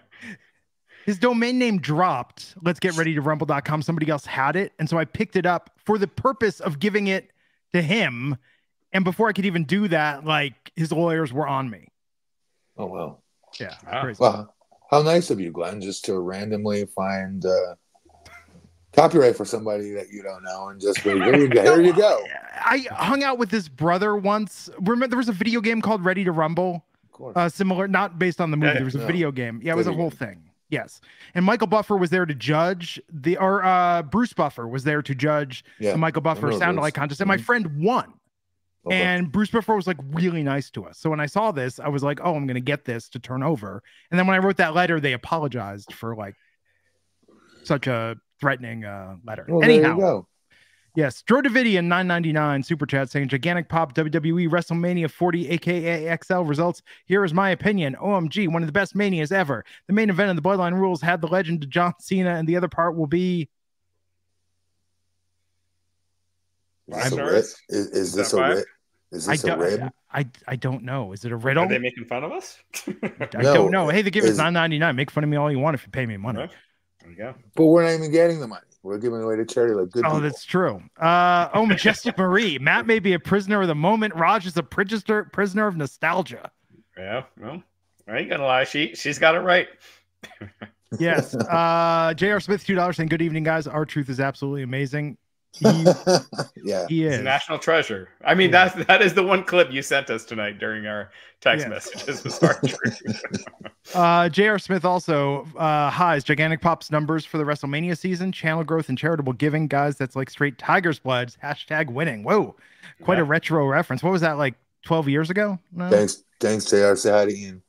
His domain name dropped. Let's get ready to rumble.com. Somebody else had it. And so I picked it up for the purpose of giving it to him. And before I could even do that, like his lawyers were on me. Oh well. Yeah. Wow. crazy. Well, how nice of you, Glenn, just to randomly find uh, copyright for somebody that you don't know and just go, here you go. Here you go. I hung out with his brother once. Remember, there was a video game called Ready to Rumble, Of course. uh, similar, not based on the movie. Yeah, there was a no. video game. Yeah, it was a whole game. thing. Yes, and Michael Buffer was there to judge the, or uh, Bruce Buffer was there to judge yeah. the Michael Buffer sound alike contest, and my Mhm. friend won. Okay. And Bruce Buffer was like really nice to us. So when I saw this, I was like, oh, I'm going to get this to turn over. And then when I wrote that letter, they apologized for like such a threatening uh, letter. Well, Anyhow. Yes, Joe Davidian 999 super chat saying gigantic pop WWE WrestleMania 40 aka XL results. Here is my opinion. OMG, one of the best manias ever. The main event of the Bloodline Rules had the legend of John Cena, and the other part will be Is this a Five rib? Is, is this a five? rib? Is I this a don't, rib? I, I don't know. Is it a riddle? Are they making fun of us? I No, don't know. Hey, the give is- nine ninety nine. Make fun of me all you want if you pay me money. Okay. there you go. But we're not even getting the money. We're giving away to charity like good Oh, people. that's true. Uh, oh, Majestic Marie. Matt may be a prisoner of the moment. Raj is a prisoner prisoner of nostalgia. Yeah. Well, I ain't gonna lie. She she's got it right. Yes. Uh, J.R. Smith, two dollars saying, "Good evening, guys. R-Truth is absolutely amazing." He, yeah. he He's is. a national treasure. I mean, Yeah. that's that is the one clip you sent us tonight during our text Yeah. messages was R-Truth. Uh, J.R. Smith also uh, highs gigantic pops numbers for the WrestleMania season, channel growth and charitable giving, guys. That's like straight Tigers bloods. Hashtag winning. Whoa, quite a retro reference. What was that like? Twelve years ago? No? Thanks, thanks, JR. Say hi to Ian.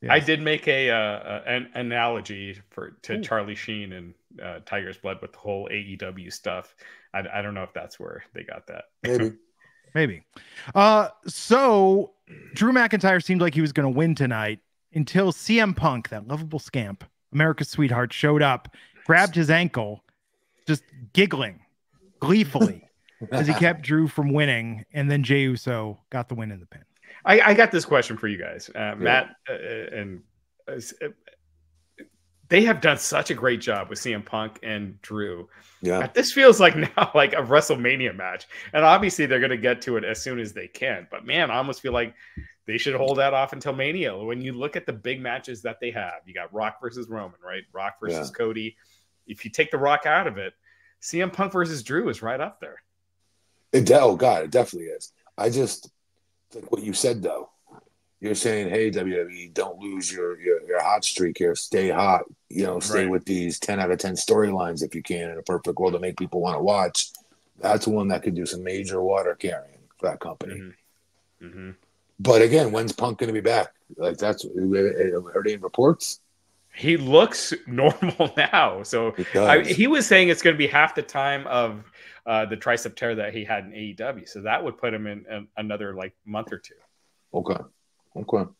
Yes. I did make a uh, an analogy for to Ooh. Charlie Sheen and uh, Tiger's Blood with the whole AEW stuff. I, I don't know if that's where they got that. Maybe. Maybe. Uh, so Drew McIntyre seemed like he was going to win tonight until CM Punk, that lovable scamp, America's sweetheart, showed up, grabbed his ankle, just giggling gleefully as he kept Drew from winning, and then Jey Uso got the win in the pin. I, I got this question for you guys, uh, Matt, uh, and uh, uh, they have done such a great job with CM Punk and Drew. Yeah. Uh, This feels like now like a WrestleMania match, and obviously they're going to get to it as soon as they can. But man, I almost feel like they should hold that off until Mania. When you look at the big matches that they have, you got Rock versus Roman, right? Rock versus Cody. If you take the Rock out of it, CM Punk versus Drew is right up there. It, oh God, it definitely is. I just think what you said though. You're saying, hey WWE, don't lose your, your your hot streak here. Stay hot. You know, stay Right. with these ten out of ten storylines if you can in a perfect world to make people want to watch. That's one that could do some major water carrying for that company. Mhm. Mhm. But again, when's Punk going to be back? Like that's they in reports. he looks normal now. So I, he was saying it's going to be half the time of uh, the tricep tear that he had in AEW. So that would put him in, in another like month or two. Okay. Okay.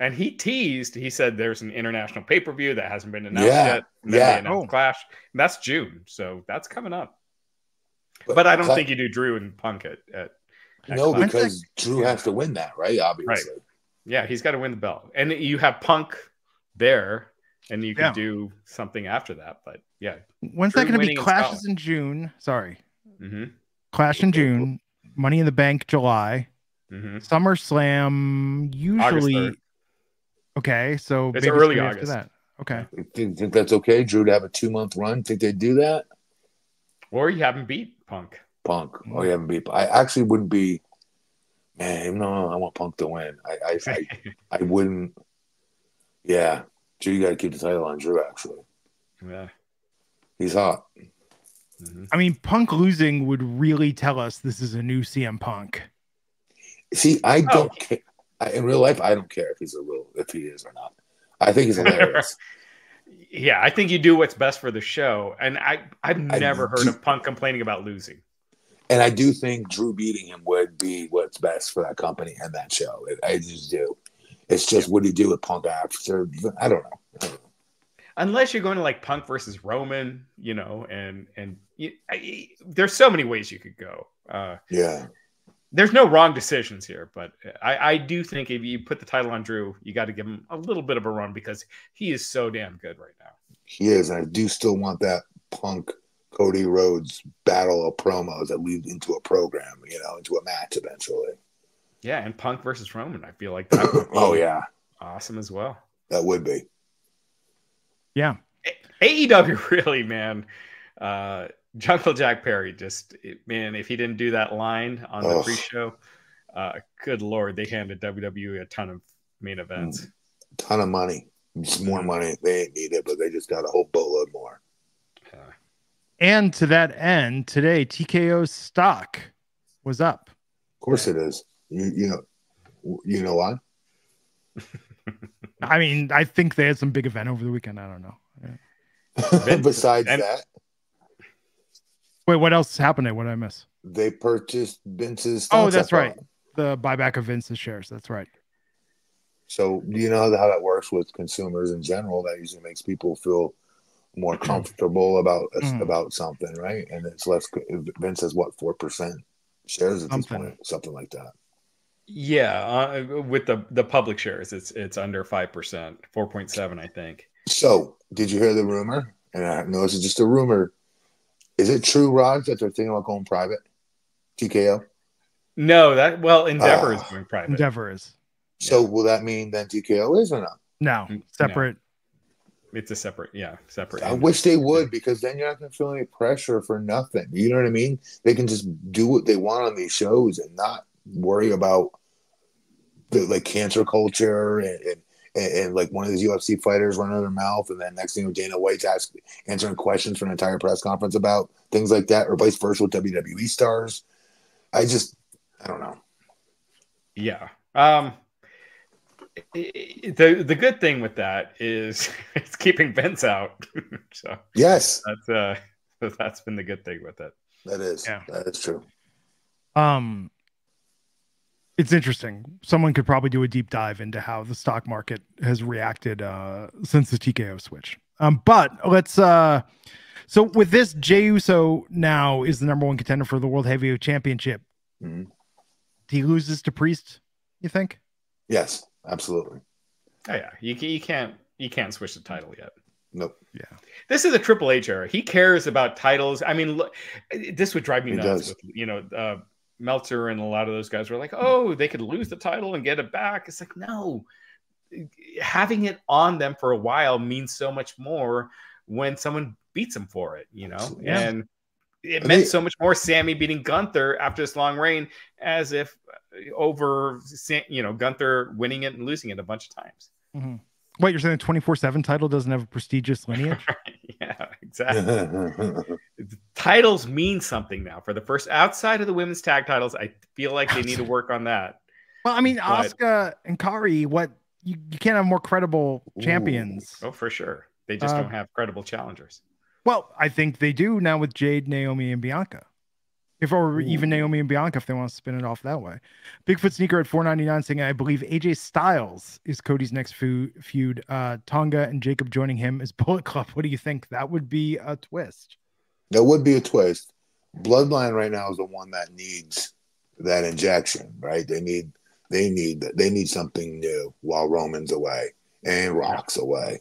And he teased, he said there's an international pay per view that hasn't been announced Yeah, yet. And yeah. they announced Oh. Clash. And that's June. So that's coming up. But, But I don't Cla- think you do Drew and Punk at, at no, Clash. because Drew has to win that, right? Obviously. Right. yeah, he's got to win the belt. And you have Punk there, and you can Yeah. do something after that. But yeah. When's Drew that going to be? winning in Clashes in June. Sorry, hmm Clash in June. Money in the Bank July. Hmm SummerSlam usually. Okay, so It's early straight after August. that. Okay. You think, think that's okay, Drew, to have a two month run? Think they'd do that? Or you haven't beat Punk. Punk. Oh, you haven't beat. I actually wouldn't be. Man, no, I want Punk to win. I, I, I, I wouldn't. Yeah, Drew, you got to keep the title on Drew. Actually, yeah. he's hot. hmm I mean, Punk losing would really tell us this is a new CM Punk. See, I Oh. don't care. I, in real life, I don't care if he's a real, if he is or not. I think he's hilarious. Yeah, I think you do what's best for the show. And I, I've I never heard do- of Punk complaining about losing. and I do think Drew beating him would be what's best for that company and that show. I I just do. It's just what do you do with Punk after? I don't know. I don't know. Unless you're going to like Punk versus Roman, you know, and and you, I, there's so many ways you could go. Uh, Yeah. There's no wrong decisions here, but I, I do think if you put the title on Drew, you got to give him a little bit of a run because he is so damn good right now. He is, and I do still want that Punk Cody Rhodes battle of promos that lead into a program, you know, into a match eventually. Yeah, and Punk versus Roman, I feel like that would be oh yeah, awesome as well. that would be. Yeah. AEW really, man. Uh, Jungle Jack Perry just man, if he didn't do that line on the Ugh. pre-show, uh, good lord, they handed WWE a ton of main events. a Ton of money, it's more money. They ain't need it, but they just got a whole boatload more. Uh, And to that end, today TKO's stock was up. Of course it is. You you know you know why? I mean, I think they had some big event over the weekend. I don't know. Vince- Besides and- that, Wait, what else happened? What did I miss? they purchased Vince's. Oh, that's right. thought. The buyback of Vince's shares. That's right. So do you know how that works with consumers in general? That usually makes people feel more comfortable about Mhm. about something, right? And it's less. Vince has what four percent shares at this Something. point, something like that. yeah, uh, with the the public shares, it's it's under five percent, four point seven, I think. So did you hear the rumor? And I know this is just a rumor. Is it true, Raj, that they're thinking about going private? TKO. No, that well, Endeavor is Ah. going private. Endeavor is So will that mean then TKO is or not? no No. separate. It's a separate, yeah, separate. I wish they would because then you're not going to feel any pressure for nothing. You know what I mean? They can just do what they want on these shows and not worry about the like cancer culture and, and, and, and, like one of these UFC fighters running their mouth, and then next thing Dana White's ask, answering questions for an entire press conference about things like that, or vice versa with WWE stars. I just, I don't know. Yeah. Um i- i- the the good thing with that is it's keeping Vince out. so Yes, that's uh that's been the good thing with it. that is. Yeah. That is true. Um, it's interesting. Someone could probably do a deep dive into how the stock market has reacted uh, since the TKO switch. Um, but let's. Uh, so with this, Jey Uso now is the number one contender for the World Heavyweight Championship. Mhm. He loses to Priest. You think? Yes, absolutely. Oh yeah, you can, you can't you can't switch the title yet. Nope. Yeah. This is a Triple H era. He cares about titles. I mean, look, this would drive me He nuts. does. With, you know, uh, Meltzer and a lot of those guys were like, "Oh, they could lose the title and get it back." It's like, no, having it on them for a while means so much more when someone beats them for it. You know, Yeah. and it meant so much more Sami beating Gunther after this long reign, as if uh, over, you know, Gunther winning it and losing it a bunch of times. What you're saying? The twenty four seven title doesn't have a prestigious lineage. yeah, exactly. titles mean something now for the first outside of the women's tag titles i feel like they need to work on that well, I mean, Asuka and Kairi. What you, you can't have more credible champions. Oh, for sure. They just Uh, don't have credible challengers. Well, I think they do now with Jade, Naomi, and Bianca. If or even Naomi and Bianca, if they want to spin it off that way. Bigfoot sneaker at 499 saying, I believe AJ Styles is Cody's next feu- feud. Uh, Tonga and Jacob joining him is Bullet Club. What do you think? That would be a twist. That would be a twist. Bloodline right now is the one that needs that injection, right? They need they need they need something new while Roman's away and Rock's away.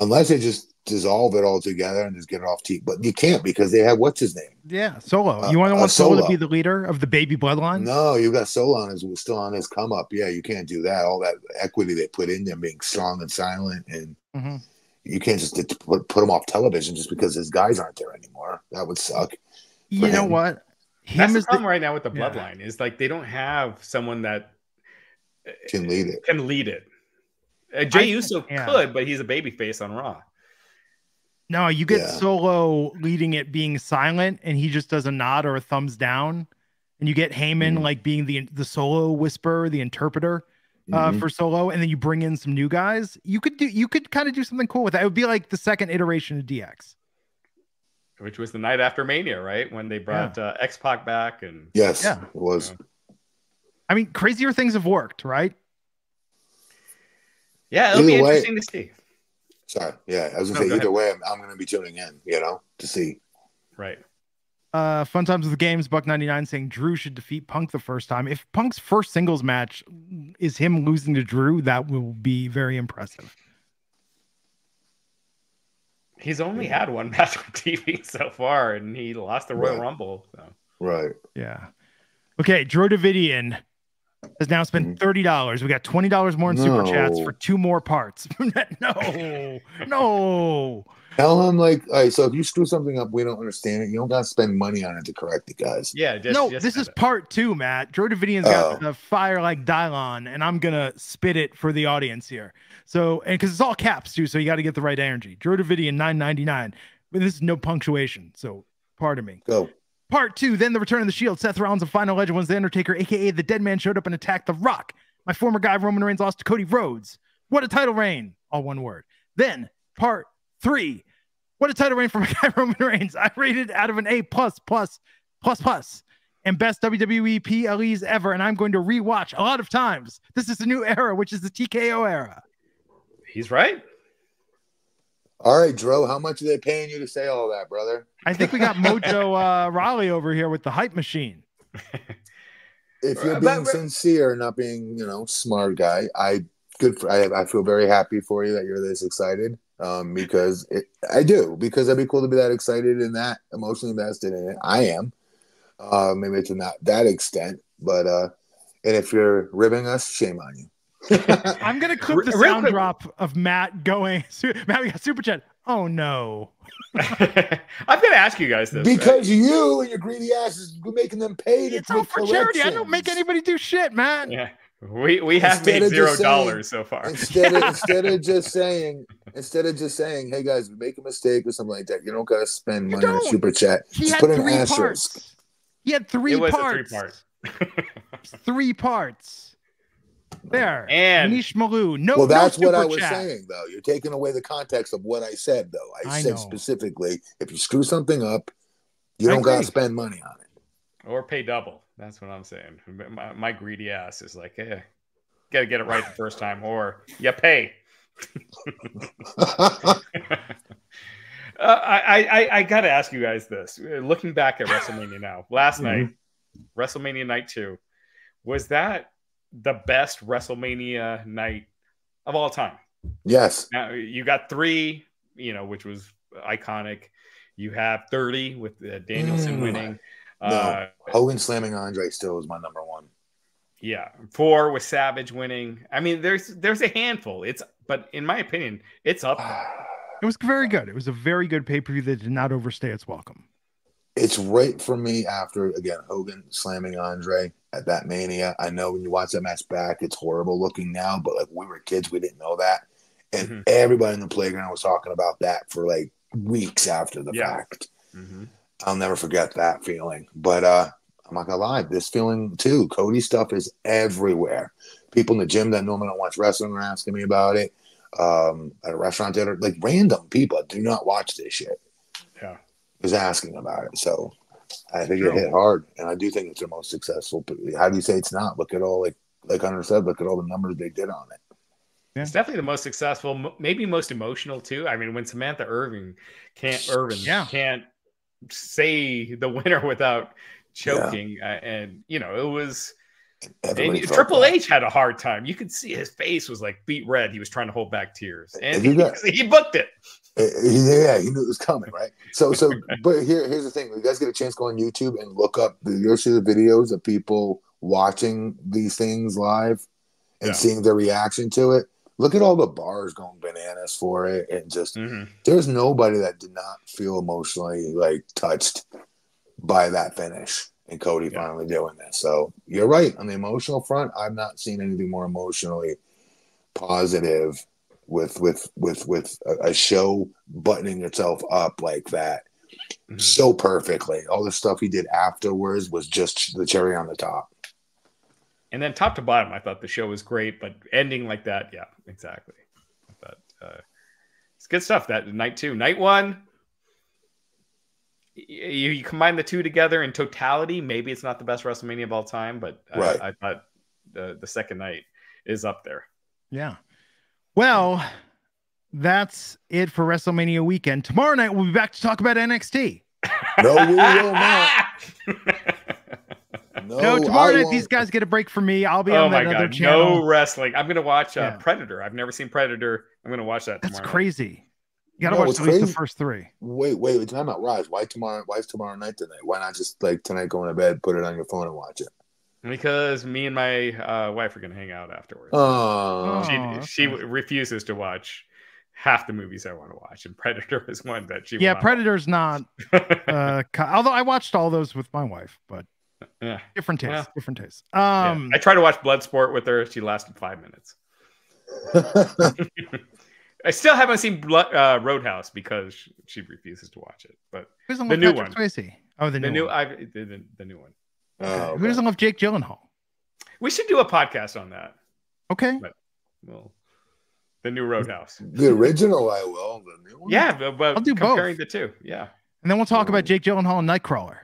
Unless they just dissolve it all together and just get it off T. But you can't because they have what's his name? Yeah, Solo. Uh, you want to uh, want Solo to be the leader of the baby bloodline? No, you got Solo on his still on his come up. Yeah, you can't do that. All that equity they put in them being strong and silent and Mhm. You can't just put, put him off television just because his guys aren't there anymore. That would suck. You know him. what? That's Him the is the, problem right now with the Yeah. bloodline is like they don't have someone that uh, Can lead it. can lead it. Uh, Jey I- Uso yeah. could, but he's a babyface on Raw. no. You get Yeah. Solo leading it, being silent, and he just does a nod or a thumbs down, and you get Heyman Mhm. like being the the Solo whisperer, the interpreter. Uh, Mhm. for solo, and then you bring in some new guys. You could do, you could kind of do something cool with that. It would be like the second iteration of DX. which was the night after Mania, right? When they brought uh, X Pac back and Yes, Yeah. it was. I mean, crazier things have worked, right? yeah, it'll be Either way- interesting to see. Sorry. Yeah, I was gonna go say either ahead. way, I'm, I'm gonna be tuning in. You know, to see. Right. Uh, fun times with the games. Buck ninety nine saying Drew should defeat Punk the first time. If Punk's first singles match is him losing to Drew, that will be very impressive. He's only had one match on TV so far, and he lost the Royal Right. Rumble. So. Right. Yeah. Okay, Drew Davidian has now spent thirty dollars. We got twenty dollars more in super chats for two more parts. no, no. Tell him like, all right. So if you screw something up, we don't understand it. You don't gotta spend money on it to correct it, guys. Yeah, just, no, just this is it. part two, Matt. Drew Davidian's got Oh. the fire like Dylon, and I'm gonna spit it for the audience here. So, and because it's all caps too, so you got to get the right energy. Drew Davidian, nine ninety nine. But this is no punctuation, so pardon me. Go. Part two, then the return of the Shield. Seth Rollins and Final Legend was the Undertaker, aka the Dead Man, showed up and attacked The Rock. My former guy Roman Reigns lost to Cody Rhodes. What a title reign! All one word. Then part three. What a title reign for my guy Roman Reigns. I rated out of an A plus plus plus plus and best WWE PLEs ever. And I'm going to rewatch a lot of times. This is a new era, which is the TKO era. He's right. All right, Dro. How much are they paying you to say all that, brother? I think we got Mojo uh, Rawley over here with the hype machine. If you're Uh, being but- but- sincere, not being you know smart guy, I good for. I, I feel very happy for you that you're this excited. Um, because it, I do because it'd be cool to be that excited and that emotionally invested in it. I am. Uh, maybe to not that extent, but uh, and if you're ribbing us, shame on you. I'm gonna clip the sound quick- drop of Matt going. Matt, we got super chat. Oh no! I've got to ask you guys this. right? because you and your greedy asses are making them pay to It's all make for charity. I don't make anybody do shit, man. yeah, we we have Instead made of zero just saying- dollars so far. instead of instead of just saying instead of just saying, "Hey guys, we make a mistake" or something like that, you don't gotta spend money on super chat. He Just had put an three asterisk. parts. He had three it was parts. a three part. Three parts. There. And- Manish Malou. No. Well, that's no what I was chat. saying, though. You're taking away the context of what I said, though. I, I said know. specifically, if you screw something up, you I don't gotta agree. spend money on it. or pay double. That's what I'm saying. My, my greedy ass is like, eh, got to get it right the first time, or you pay. Uh, I, I, I got to ask you guys this. Uh, Looking back at WrestleMania now, last night, WrestleMania night two, was that the best WrestleMania night of all time? yes, Now you got three, you know, which was iconic. You have 30 with uh, Danielson Mm. winning. No. Uh, Hogan slamming Andre still is my number one. yeah, four with Savage winning. I mean, there's there's a handful. It's but in my opinion, it's up. It was very good. It was a very good pay per view that did not overstay its welcome. It's right for me after again Hogan slamming Andre at that Mania. I know when you watch that match back, it's horrible looking now, but like we were kids, we didn't know that, and Mhm. everybody in the playground was talking about that for like weeks after the Yeah. fact. Mhm. I'll never forget that feeling. But uh I'm not gonna lie, this feeling too. Cody stuff is everywhere. People in the gym that normally don't watch wrestling are asking me about it. Um, at a restaurant that are like random people do not watch this shit. Yeah. Is asking about it. So I think True. it hit hard, and I do think it's their most successful. How do you say it's not? Look at all like like Hunter said. Look at all the numbers they did on it. It's definitely the most successful, maybe most emotional too. I mean, when Samantha Irving can't Irvin Yeah. can't say the winner without choking, uh, and you know it was. Everybody And Triple that. H had a hard time. You could see his face was like beet red. He was trying to hold back tears, and he, got- he booked it. Uh, Yeah, he knew it was coming, right? So, so, but here, here's the thing: you guys get a chance, go on YouTube and look up. the- You'll see the videos of people watching these things live and Yeah. seeing their reaction to it. Look at all the bars going bananas for it, and just there's nobody that did not feel emotionally like touched by that finish and Cody Yeah. finally doing this. So you're right on the emotional front. I've not seen anything more emotionally positive with with with with a, a show buttoning itself up like that Mhm. so perfectly. All the stuff he did afterwards was just the cherry on the top. And then top to bottom, I thought the show was great, but ending like that, yeah, exactly. I thought uh, it's good stuff. That night two, night one, you, you combine the two together in totality. Maybe it's not the best WrestleMania of all time, but uh, Right. I thought the the second night is up there. Yeah. Well, that's it for WrestleMania weekend. Tomorrow night we'll be back to talk about NXT. No, we will not. No, No, tomorrow I night these guys get a break from me. I'll be oh on my that other god, channel. no wrestling! I'm gonna watch uh, Yeah. Predator. I've never seen Predator. I'm gonna watch that. That's tomorrow night. crazy. You gotta No, watch it's at least the first three. Wait, wait, wait. Time out, Raj. Why tomorrow? Why is tomorrow night tonight? Why not just like tonight going to bed, put it on your phone and watch it? because me and my uh, wife are gonna hang out afterwards. Oh, she she refuses to watch half the movies I want to watch, and Predator is one that she. Yeah, not Predator's not. Uh, co- although I watched all those with my wife, but yeah. different tastes. Well, different tastes. Yeah. Um, I tried to watch Bloodsport with her. She lasted five minutes. I still haven't seen Blood, uh, Roadhouse because she refuses to watch it. But who doesn't the new Patrick one. Swayze? Oh, the, the new, new, one. I the, the, the new one. Oh, Who doesn't love Jake Gyllenhaal? We should do a podcast on that. Okay. Well, the new Roadhouse. the original, I will. The new one, Yeah, but, but I'll do comparing both. the two. Yeah. And then we'll talk Oh. about Jake Gyllenhaal and Nightcrawler,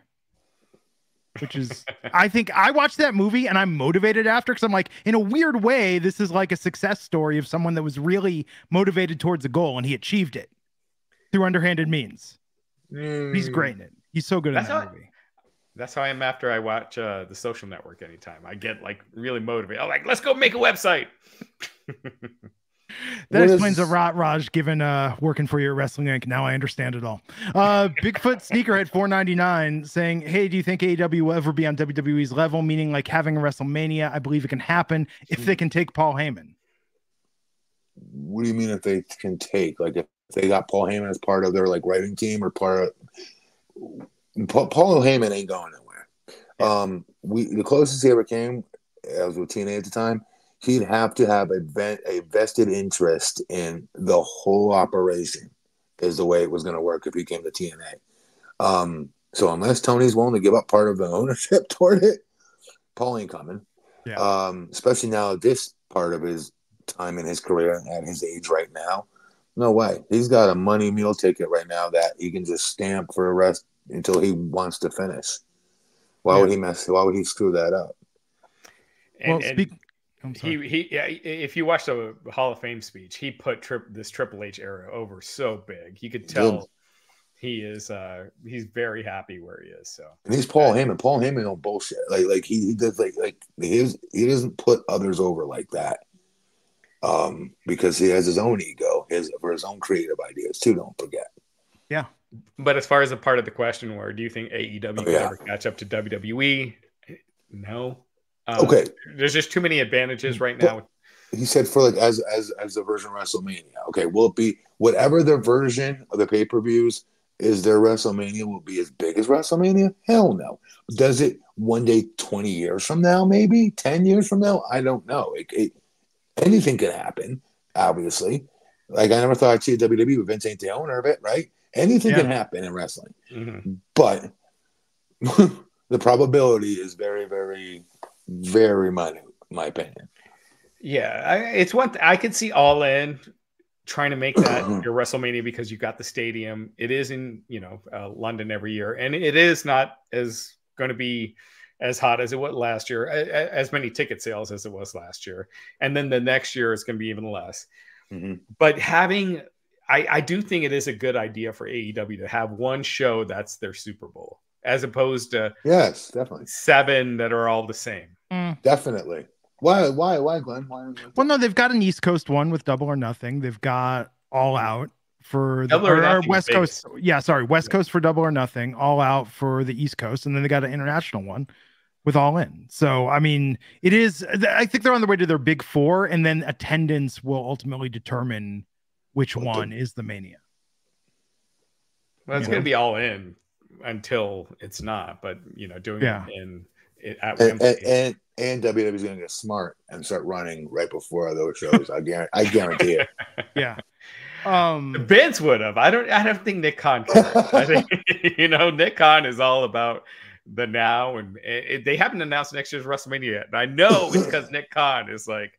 which is, I think I watched that movie and I'm motivated after because I'm like, in a weird way, this is like a success story of someone that was really motivated towards a goal and he achieved it through underhanded means. He's Mm. great in it. He's so good in that not- movie. That's how I am after I watch uh, the Social Network. Anytime I get like really motivated, I'm like, let's go make a website. That What explains is- a lot, Raj, given uh working for your wrestling inc. Now I understand it all. Uh Bigfoot Sneakerhead 499 saying, Hey, do you think AEW will ever be on WWE's level? Meaning like having a WrestleMania. I believe it can happen if they can take Paul Heyman. What do you mean if they can take? Like if they got Paul Heyman as part of their like writing team or part of Paul, Paul Heyman ain't going anywhere. Um, we the closest he ever came, I was with TNA at the time. He'd have to have a a vested interest in the whole operation, is the way it was going to work if he came to TNA. Um, so unless Tony's willing to give up part of the ownership toward it, Paul ain't coming. Yeah. Um, especially now this part of his time in his career at his age right now. No way. He's got a money meal ticket right now that he can just stamp for a rest until he wants to finish. Why would he mess? Why would he screw that up? And, well, and speak. I'm sorry. he he yeah, if you watch the Hall of Fame speech, he put trip this Triple H era over so big. You could tell Did. he is uh he's very happy where he is. So And he's Paul Heyman. Paul Heyman don't bullshit. Like like he, he does like like his he doesn't put others over like that. Um, because he has his own ego, his for his own creative ideas too. Don't forget. Yeah. But as far as the part of the question where do you think AEW Oh, yeah. ever catch up to WWE? No. Um, Okay. There's just too many advantages right now. he said for like as as as the version of WrestleMania. Okay, will it be whatever their version of the pay per views is? Their WrestleMania will be as big as WrestleMania? Hell no. Does it one day, twenty years from now, maybe ten years from now? I don't know. It, it anything could happen. Obviously, like I never thought I'd see a WWE, but Vince ain't the owner of it, right? Anything can happen in wrestling, Mhm. but the probability is very, very, very minute. In my opinion. Yeah, I, it's one th- I could see All In trying to make that your WrestleMania because you got the stadium. It is in you know uh, London every year, and it is not as going to be as hot as it was last year, as many ticket sales as it was last year, and then the next year it's going to be even less. Mhm. But having, I, I do think it is a good idea for AEW to have one show that's their Super Bowl, as opposed to Yes, definitely, seven that are all the same. Mm. definitely. Why? Why? Why, Glenn? Why? Well, no, they've got an East Coast one with Double or Nothing. They've got All Out for the or or- or Nothing is West Vegas. Coast. Yeah, sorry, West Coast for Double or Nothing. All Out for the East Coast, and then they got an international one with All In. So, I mean, it is. I think they're on the way to their big four, and then attendance will ultimately determine which What the- one is the Mania. Well, it's Yeah. going to be all in until it's not. But you know, doing Yeah. it in it, at And, Wembley. and, and and WWE's going to get smart and start running right before those shows. I guarantee. I guarantee it. Yeah. Um. Vince would have. I don't. I don't think Nick Khan. I think you know Nick Khan is all about the now, and it, they haven't announced next year's WrestleMania yet. And I know it's because Nick Khan is like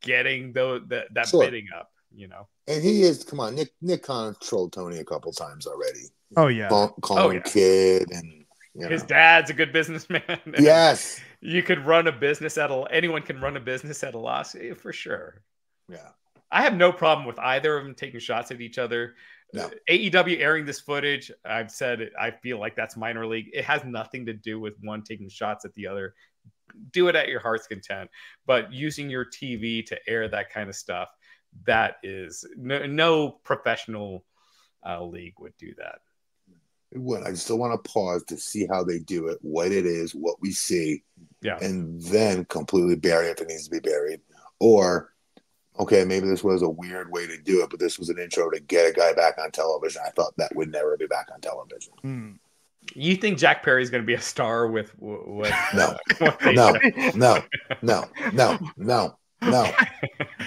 getting those that, that Sure. bidding up. You know. And he is. Come on, Nick. Nick Khan trolled Tony a couple times already. Oh yeah. Call, call Oh, yeah. kid and you His know. dad's a good businessman. Yes. You could run a business at a. Anyone can run a business at a loss eh, for sure. Yeah. I have no problem with either of them taking shots at each other. No. Uh, AEW airing this footage, I've said it, I feel like that's minor league. It has nothing to do with one taking shots at the other. Do it at your heart's content, but using your TV to air that kind of stuff, that is no, no professional uh, league would do that. It would. I still want to pause to see how they do it, what it is, what we see, Yeah. and then completely bury it if it needs to be buried. Or, okay, maybe this was a weird way to do it, but this was an intro to get a guy back on television. I thought that would never be back on television. Hmm. You think Jack Perry's going to be a star with what? No. No, no, no, no, no, no.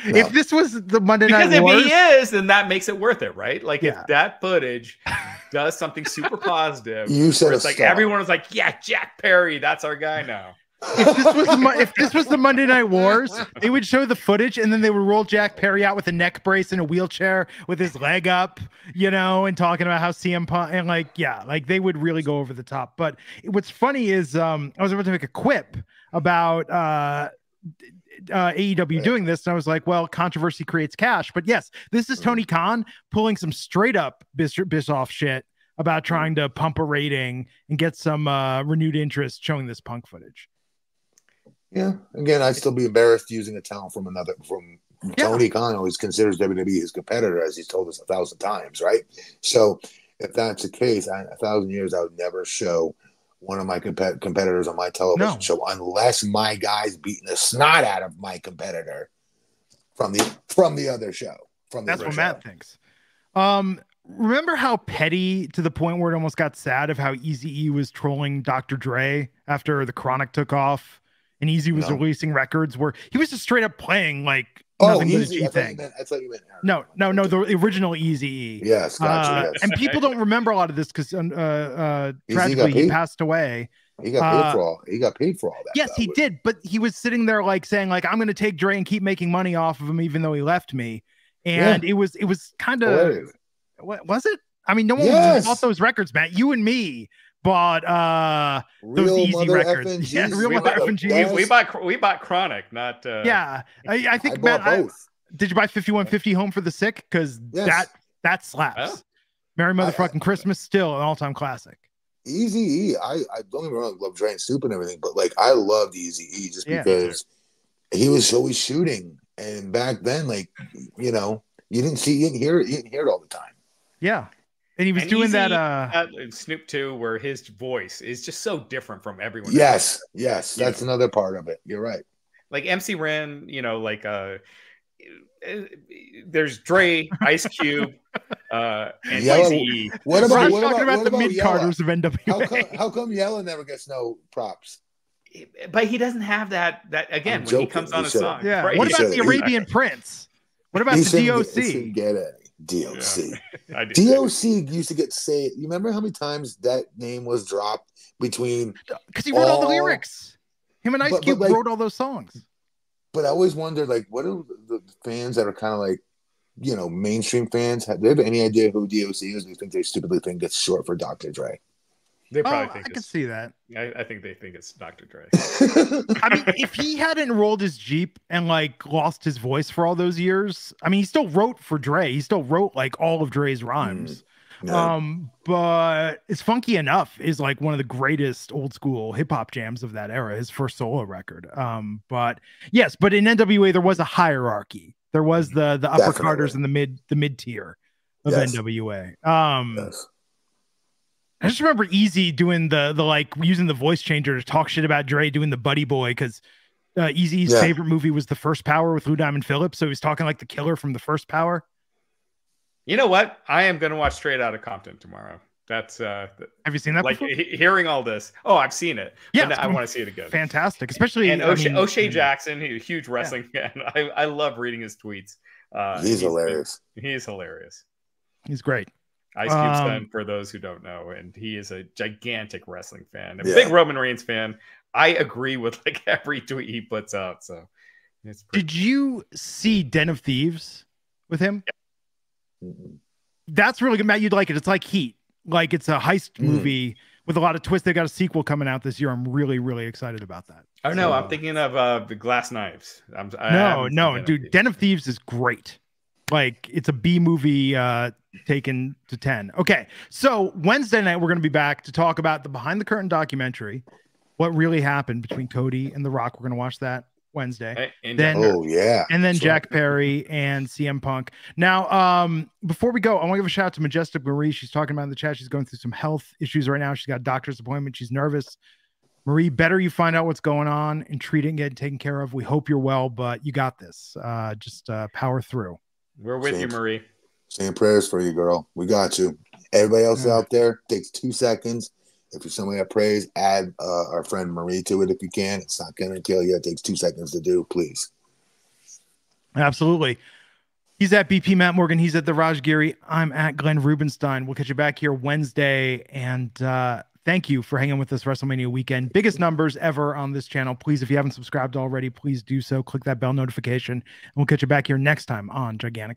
If this was the Monday Because Night if he is, then that makes it worth it, right? Like Yeah. if that footage does something super positive, You said where a it's like star. everyone was like, "Yeah, Jack Perry, that's our guy now." if this was the, if this was the Monday Night Wars, they would show the footage and then they would roll Jack Perry out with a neck brace in a wheelchair with his leg up, you know, and talking about how CM Punk and like yeah, like they would really go over the top. But what's funny is um I was about to make a quip about uh uh, AEW doing this, and I was like, "Well, controversy creates cash." But yes, this is Tony Khan pulling some straight up Bis- Bischoff shit about trying to pump a rating and get some uh, renewed interest showing this Punk footage. Yeah. Again, I'd still be embarrassed using a talent from another from Yeah. Tony Khan always considers WWE his competitor, as he's told us a thousand times, right? So if that's the case, I, a thousand years I would never show one of my compet- competitors on my television No. show unless my guy's beating the snot out of my competitor from the from the other show. From the That's what show. Matt thinks. Um, remember how petty to the point where it almost got sad of how Easy E was trolling Dr. Dre after the Chronic took off, and Eazy was No. releasing records where he was just straight up playing like Oh, easy. I thought, thing. meant, I thought you meant Aaron. No, no, no, the original Easy E. Yes, gotcha. Uh, yes. and people don't remember a lot of this because uh, uh, tragically he passed away. he got paid uh, for all. He got paid for all that. Yes, he did, but he was sitting there like saying like I'm going to take Dre and keep making money off of him even though he left me. And it was it was kind of what was it? I mean, no one Yes. bought those records, Matt. You and me bought uh those Real easy mother records. effing Yeah, real we, mother bought, we, we bought we bought Chronic, not uh, yeah. I, I I think bought Matt I- did you buy 5150 home for the sick? Because Yes. that that slaps. Oh. Merry I- motherfucking Christmas, still an all-time classic. Easy E, I, I don't get me wrong, I love Dre and Soup and everything, but like I loved Easy E just Yeah, me too. because he was always shooting. And back then, like you know, you didn't see, you didn't hear it, you didn't hear it all the time. Yeah. And he was And doing that Eazy uh had Snoop too, where his voice is just so different from everyone. else. Yes, yes, Yeah. that's another part of it. You're right. like MC Ren, you know, like uh, uh, there's Dre, Ice Cube, uh, and Yella- Eazy. What we're about what talking about, about, the mid Yella? carders of NWA. How come, how come Yella never gets no props? But he doesn't have that. That again, I'm when he joking. comes He on a should've. song. yeah. right, what he about should- the he- Arabian Prince? What about He the DOC? Get, he shouldn't get any. DOC. I. DOC used to get say. You remember how many times that name was dropped between Because he wrote all the lyrics. Him and Ice But- but Cube like- wrote all those songs. but I always wondered, like, what are the fans that are kind of like, you know, mainstream fans? Have they have any idea who DOC is? Do you think they stupidly think it's short for Dr. Dre? They Oh, probably I think can see that. I, I think they think it's Dr. Dre. I mean, if he hadn't rolled his Jeep and like lost his voice for all those years, I mean, he still wrote for Dre. He still wrote like all of Dre's rhymes. No. Um, but it's funky enough is like one of the greatest old school hip hop jams of that era, his first solo record. Um, but yes, but in NWA there was a hierarchy. There was the the upper Definitely. carders and the mid the mid tier of Yes. NWA. Um, Yes. I just remember Eazy doing the the like using the voice changer to talk shit about Dre doing the Buddy Boy because uh, Eazy's Yeah. favorite movie was The First Power with Lou Diamond Phillips, so he was talking like the killer from The First Power. You know what? I am going to watch Straight Outta Compton tomorrow. That's uh Have you seen that? like before? he- hearing all this. Oh, I've seen it. Yeah, but I want to see it again. Fantastic, especially and I O'Shea, mean, O'Shea. Jackson, he's a huge wrestling fan. I, I love reading his tweets. Uh, He's hilarious. He's hilarious. He's great. Ice Cube's Um, son, for those who don't know, and he is a gigantic wrestling fan, a Yeah. big Roman Reigns fan. I agree with like every tweet he puts out. So it's pretty, Did you see Den of Thieves with him? Mm-mm. That's really good, Matt. You'd like it. It's like Heat. Like it's a heist Mm. movie with a lot of twists. They got a sequel coming out this year. I'm really, really excited about that. oh no, I'm thinking of uh, the Glass Knives. I'm, I no, haven't no, dude. it. Den of Thieves is great. Like it's a B movie uh taken to 10. Okay. So Wednesday night we're gonna be back to talk about the behind the curtain documentary. What really happened between Cody and The Rock. We're gonna watch that Wednesday. And Then- Oh yeah. And then Sure. Jack Perry and CM Punk. Now, um, before we go, I want to give a shout out to Majestic Marie. She's talking about in the chat. She's going through some health issues right now. She's got a doctor's appointment. She's nervous. Marie, better you find out what's going on and treat it and get it taken care of. We hope you're well, but you got this. Uh, just uh, power through. we're with you, Marie. Saying prayers for you, girl. We got you. Everybody else out there takes two seconds. If you're somebody that prays, add uh, our friend Marie to it if you can. It's not going to kill you. It takes two seconds to do. Please. Absolutely. He's at BP Matt Morgan. He's at the Raj Giri. I'm at Glenn Rubenstein. We'll catch you back here Wednesday. And uh, thank you for hanging with us WrestleMania weekend. Biggest numbers ever on this channel. Please, if you haven't subscribed already, please do so. Click that bell notification. And we'll catch you back here next time on Gigantic